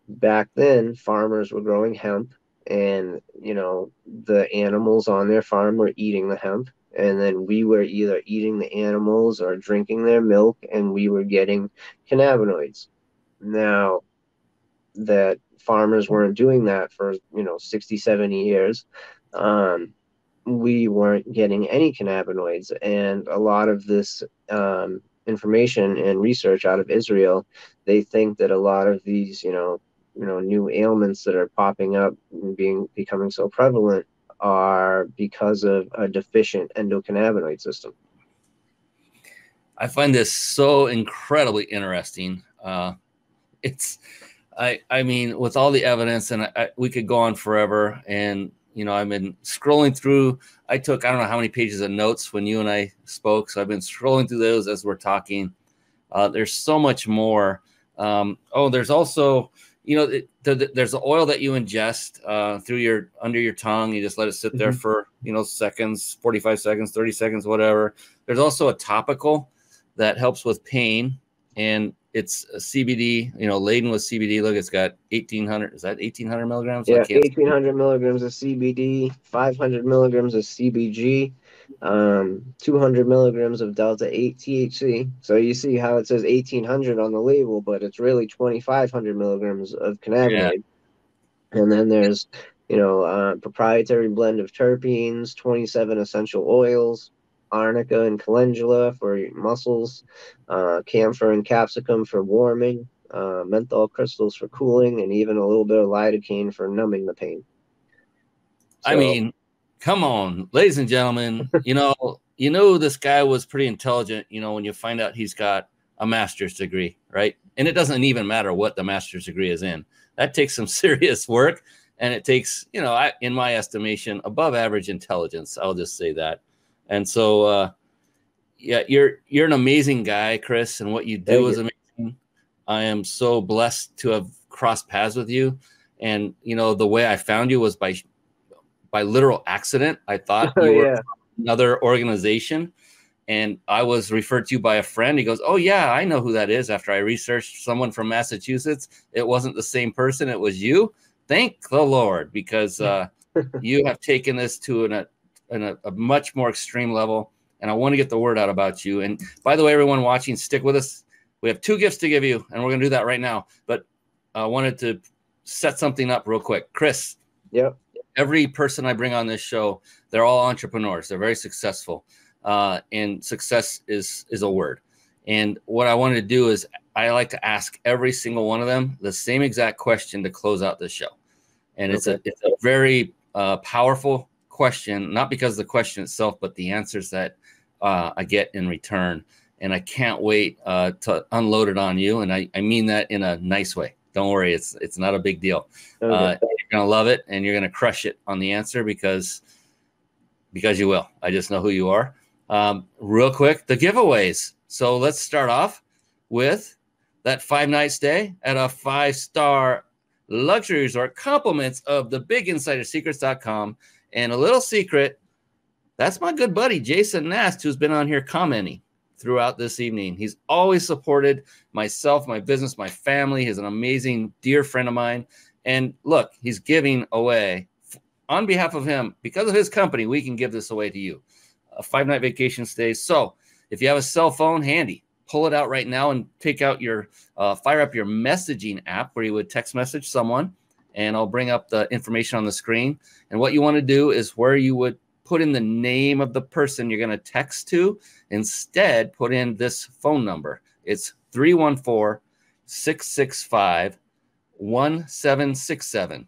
back then farmers were growing hemp, and you know, the animals on their farm were eating the hemp and then we were either eating the animals or drinking their milk and we were getting cannabinoids. Now that farmers weren't doing that for you know 60 70 years um, we weren't getting any cannabinoids. And a lot of this um, information and research out of israel they think that a lot of these you know you know new ailments that are popping up and being becoming so prevalent are because of a deficient endocannabinoid system. I find this so incredibly interesting. Uh, it's, I, I mean, with all the evidence, and I, we could go on forever. And you know, I've been scrolling through. I took I don't know how many pages of notes when you and I spoke, so I've been scrolling through those as we're talking. Uh, there's so much more. Um, oh, there's also you know, the, the, there's the oil that you ingest uh, through your under your tongue. You just let it sit there mm-hmm. for you know seconds, 45 seconds, 30 seconds, whatever. There's also a topical that helps with pain, and it's CBD. You know, laden with CBD. Look, it's got 1800. Is that 1800 milligrams? Yeah, 1800 milligrams of CBD, 500 milligrams of CBG um, 200 milligrams of delta 8 THC. So you see how it says 1800 on the label, but it's really 2500 milligrams of cannabinoid. Yeah. And then there's, you know, uh, proprietary blend of terpenes, 27 essential oils, arnica and calendula for muscles, uh, camphor and capsicum for warming, uh, menthol crystals for cooling, and even a little bit of lidocaine for numbing the pain. So, I mean, come on, ladies and gentlemen, you know, *laughs* you know this guy was pretty intelligent, you know, when you find out he's got a master's degree, right? And it doesn't even matter what the master's degree is in. That takes some *laughs* serious work and it takes, you know, I, in my estimation, above average intelligence. I'll just say that. And so uh yeah, you're you're an amazing guy, Chris, and what you do Thank is you. amazing. I am so blessed to have crossed paths with you. And you know, the way I found you was by by literal accident. I thought *laughs* you were yeah. another organization. And I was referred to by a friend. He goes, Oh, yeah, I know who that is. After I researched someone from Massachusetts, it wasn't the same person, it was you. Thank the Lord, because uh, *laughs* you have taken this to an, a, an, a much more extreme level. And I want to get the word out about you. And by the way, everyone watching, stick with us. We have two gifts to give you, and we're going to do that right now. But I wanted to set something up real quick. Chris, Yep every person I bring on this show, they're all entrepreneurs. They're very successful, uh, and success is is a word. And what I wanted to do is I like to ask every single one of them the same exact question to close out the show. And okay. it's a it's a very uh, powerful question, not because of the question itself, but the answers that uh, I get in return. And I can't wait uh, to unload it on you. And I, I mean that in a nice way. Don't worry, it's it's not a big deal. Okay. Uh, you're gonna love it, and you're gonna crush it on the answer because because you will. I just know who you are. Um, real quick, the giveaways. So let's start off with that five night stay at a five star luxury resort. Compliments of the biginsidersecrets.com. And a little secret that's my good buddy, Jason Nast, who's been on here commenting throughout this evening. He's always supported myself, my business, my family. He's an amazing, dear friend of mine. And look, he's giving away on behalf of him, because of his company, we can give this away to you. A five night vacation stay. So if you have a cell phone handy, pull it out right now and take out your uh, fire up your messaging app where you would text message someone and I'll bring up the information on the screen. And what you want to do is where you would put in the name of the person you're going to text to, instead put in this phone number. It's 314 665 1767.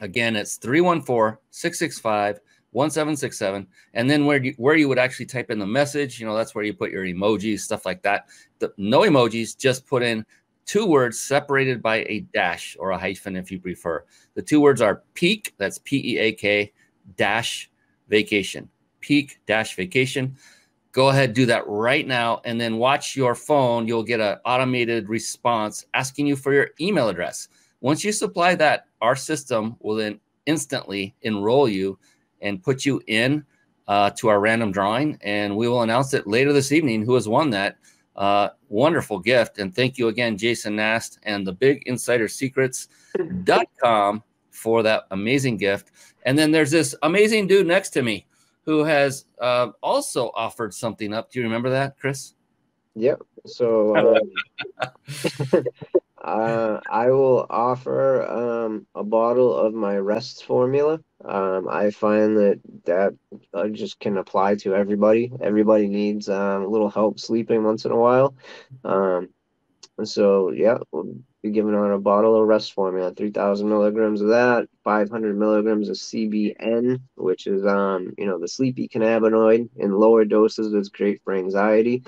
Again, it's 314 665 1767 and then where you where you would actually type in the message you know that's where you put your emojis stuff like that. The, no emojis just put in two words separated by a dash or a hyphen if you prefer. The two words are peak that's p-e-a-k dash vacation. Peak dash vacation go ahead do that right now and then watch your phone you'll get an automated response asking you for your email address once you supply that our system will then instantly enroll you and put you in uh, to our random drawing, and we will announce it later this evening who has won that uh, wonderful gift. And thank you again, Jason Nast and the Big Insider Secrets.com for that amazing gift. And then there's this amazing dude next to me who has uh, also offered something up. Do you remember that, Chris? Yep. So um, *laughs* uh, I will offer um, a bottle of my rest formula. Um, I find that that uh, just can apply to everybody. Everybody needs um, a little help sleeping once in a while. Um, so yeah, be giving out a bottle of rest formula, 3,000 milligrams of that, 500 milligrams of CBN, which is um, you know the sleepy cannabinoid in lower doses. It's great for anxiety.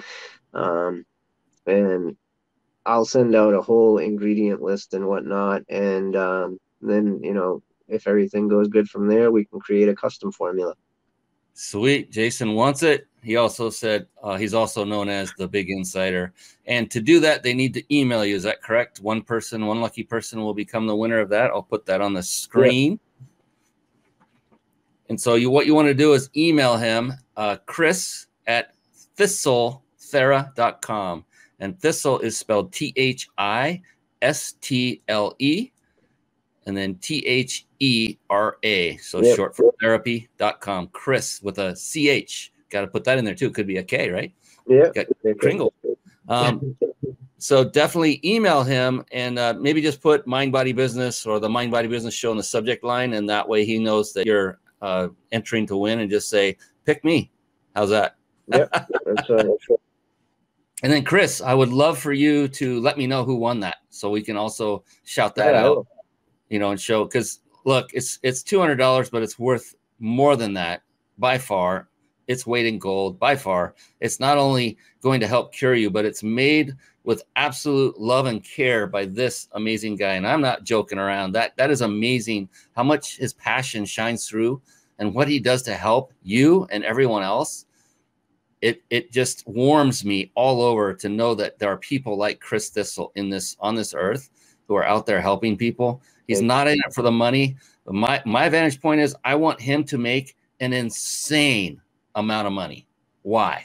Um, and I'll send out a whole ingredient list and whatnot, and um, then you know if everything goes good from there, we can create a custom formula. Sweet, Jason wants it. He also said uh, he's also known as the Big Insider, and to do that, they need to email you. Is that correct? One person, one lucky person will become the winner of that. I'll put that on the screen. And so you, what you want to do is email him, uh, Chris at thistlethera.com. And thistle is spelled T H I S T L E and then T H E R A. So yep. short for therapy.com. Chris with a C H. Got to put that in there too. Could be a K, right? Yeah. Kringle. Um, so definitely email him and uh, maybe just put Mind Body Business or the Mind Body Business Show in the subject line. And that way he knows that you're uh, entering to win and just say, pick me. How's that? Yeah. *laughs* That's, uh, and then Chris, I would love for you to let me know who won that, so we can also shout that yeah, out, you know, and show. Because look, it's it's two hundred dollars, but it's worth more than that by far. It's weight in gold by far. It's not only going to help cure you, but it's made with absolute love and care by this amazing guy. And I'm not joking around. That that is amazing. How much his passion shines through, and what he does to help you and everyone else it it just warms me all over to know that there are people like Chris Thistle in this on this earth who are out there helping people. He's not in it for the money. But my my vantage point is I want him to make an insane amount of money. Why?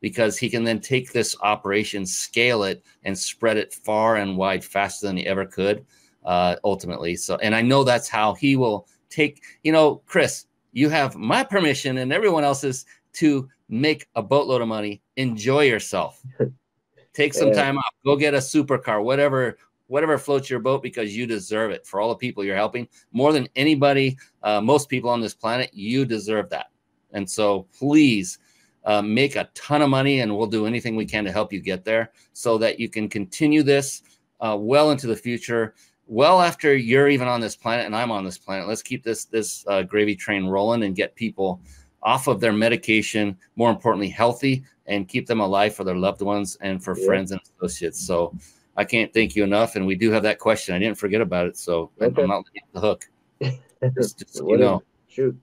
Because he can then take this operation, scale it, and spread it far and wide faster than he ever could. Uh, ultimately, so and I know that's how he will take. You know, Chris, you have my permission and everyone else's to make a boatload of money, enjoy yourself. *laughs* Take some time off, go get a supercar, whatever whatever floats your boat because you deserve it for all the people you're helping more than anybody uh, most people on this planet you deserve that and so please uh, make a ton of money and we'll do anything we can to help you get there so that you can continue this uh, well into the future well after you're even on this planet and i'm on this planet let's keep this this uh, gravy train rolling and get people off of their medication, more importantly, healthy, and keep them alive for their loved ones and for yeah. friends and associates. So I can't thank you enough. And we do have that question. I didn't forget about it. So okay. I'm not the hook. *laughs* Just, just you know. Shoot.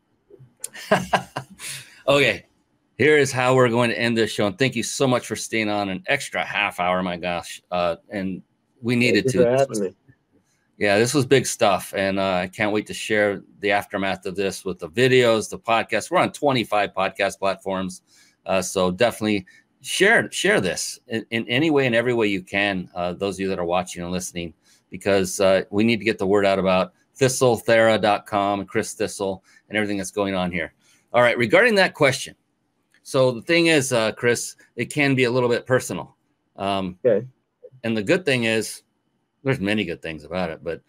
*laughs* okay. Here is how we're going to end this show. And thank you so much for staying on an extra half hour. My gosh. Uh, and we needed to yeah, this was big stuff, and uh, I can't wait to share the aftermath of this with the videos, the podcast. We're on 25 podcast platforms, uh, so definitely share share this in, in, any way and every way you can. Uh, those of you that are watching and listening, because uh, we need to get the word out about thistlethera.com, Chris Thistle, and everything that's going on here. All right, regarding that question. So the thing is, uh, Chris, it can be a little bit personal. Um, okay. And the good thing is, there's many good things about it, but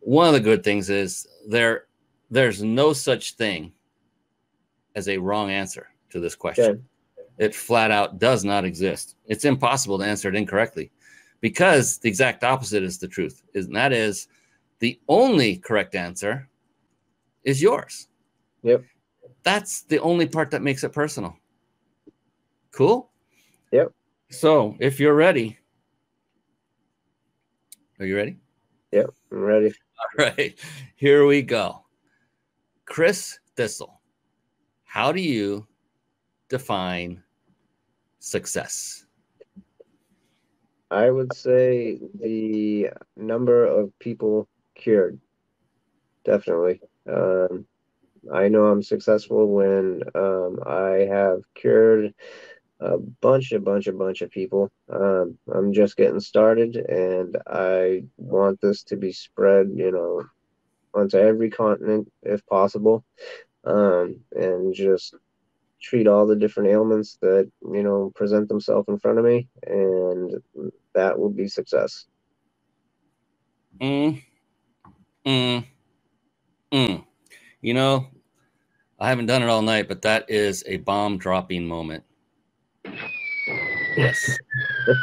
one of the good things is there there's no such thing as a wrong answer to this question. Okay. It flat out does not exist. It's impossible to answer it incorrectly because the exact opposite is the truth. And that is the only correct answer is yours. Yep. That's the only part that makes it personal. Cool? Yep. So if you're ready, are you ready? Yep, I'm ready. All right, here we go. Chris Thistle, how do you define success? I would say the number of people cured. Definitely. Um, I know I'm successful when um, I have cured a bunch, a bunch, a bunch of people. Um, I'm just getting started, and I want this to be spread, you know, onto every continent if possible, um, and just treat all the different ailments that you know present themselves in front of me, and that will be success. Mm. Mm. Mm. You know, I haven't done it all night, but that is a bomb dropping moment. Yes. *laughs*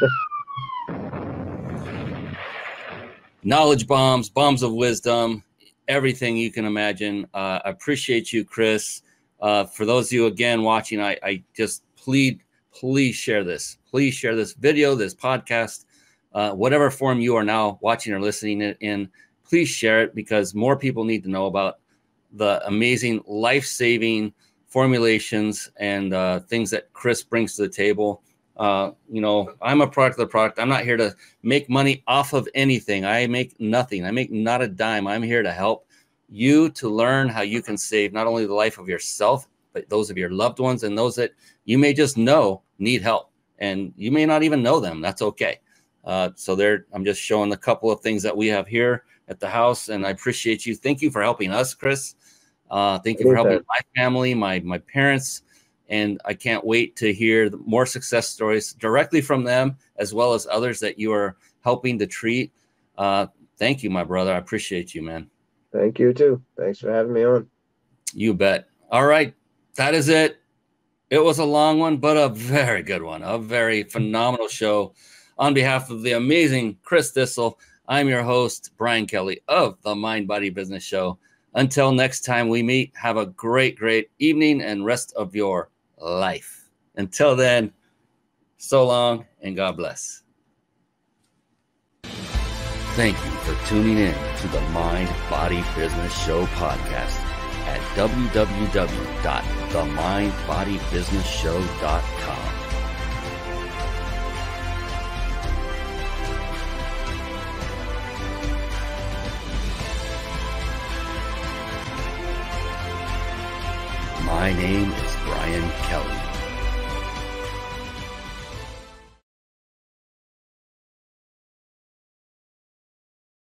Knowledge bombs, bombs of wisdom, everything you can imagine. Uh, I appreciate you, Chris. Uh, for those of you again watching, I, I just plead, please share this. Please share this video, this podcast, uh, whatever form you are now watching or listening in. Please share it because more people need to know about the amazing life saving formulations and uh, things that Chris brings to the table. Uh, you know, I'm a product of the product. I'm not here to make money off of anything. I make nothing. I make not a dime. I'm here to help you to learn how you can save not only the life of yourself, but those of your loved ones and those that you may just know need help. And you may not even know them. That's okay. Uh, so there, I'm just showing a couple of things that we have here at the house, and I appreciate you. Thank you for helping us, Chris. Uh, thank you for helping my family, my my parents, and I can't wait to hear more success stories directly from them, as well as others that you are helping to treat. Uh, thank you, my brother. I appreciate you, man. Thank you too. Thanks for having me on. You bet. All right, that is it. It was a long one, but a very good one. A very phenomenal show. On behalf of the amazing Chris Thistle, I'm your host, Brian Kelly of the Mind Body Business Show. Until next time we meet, have a great, great evening and rest of your life. Until then, so long and God bless. Thank you for tuning in to the Mind Body Business Show podcast at www.themindbodybusinessshow.com. My name is Brian Kelly.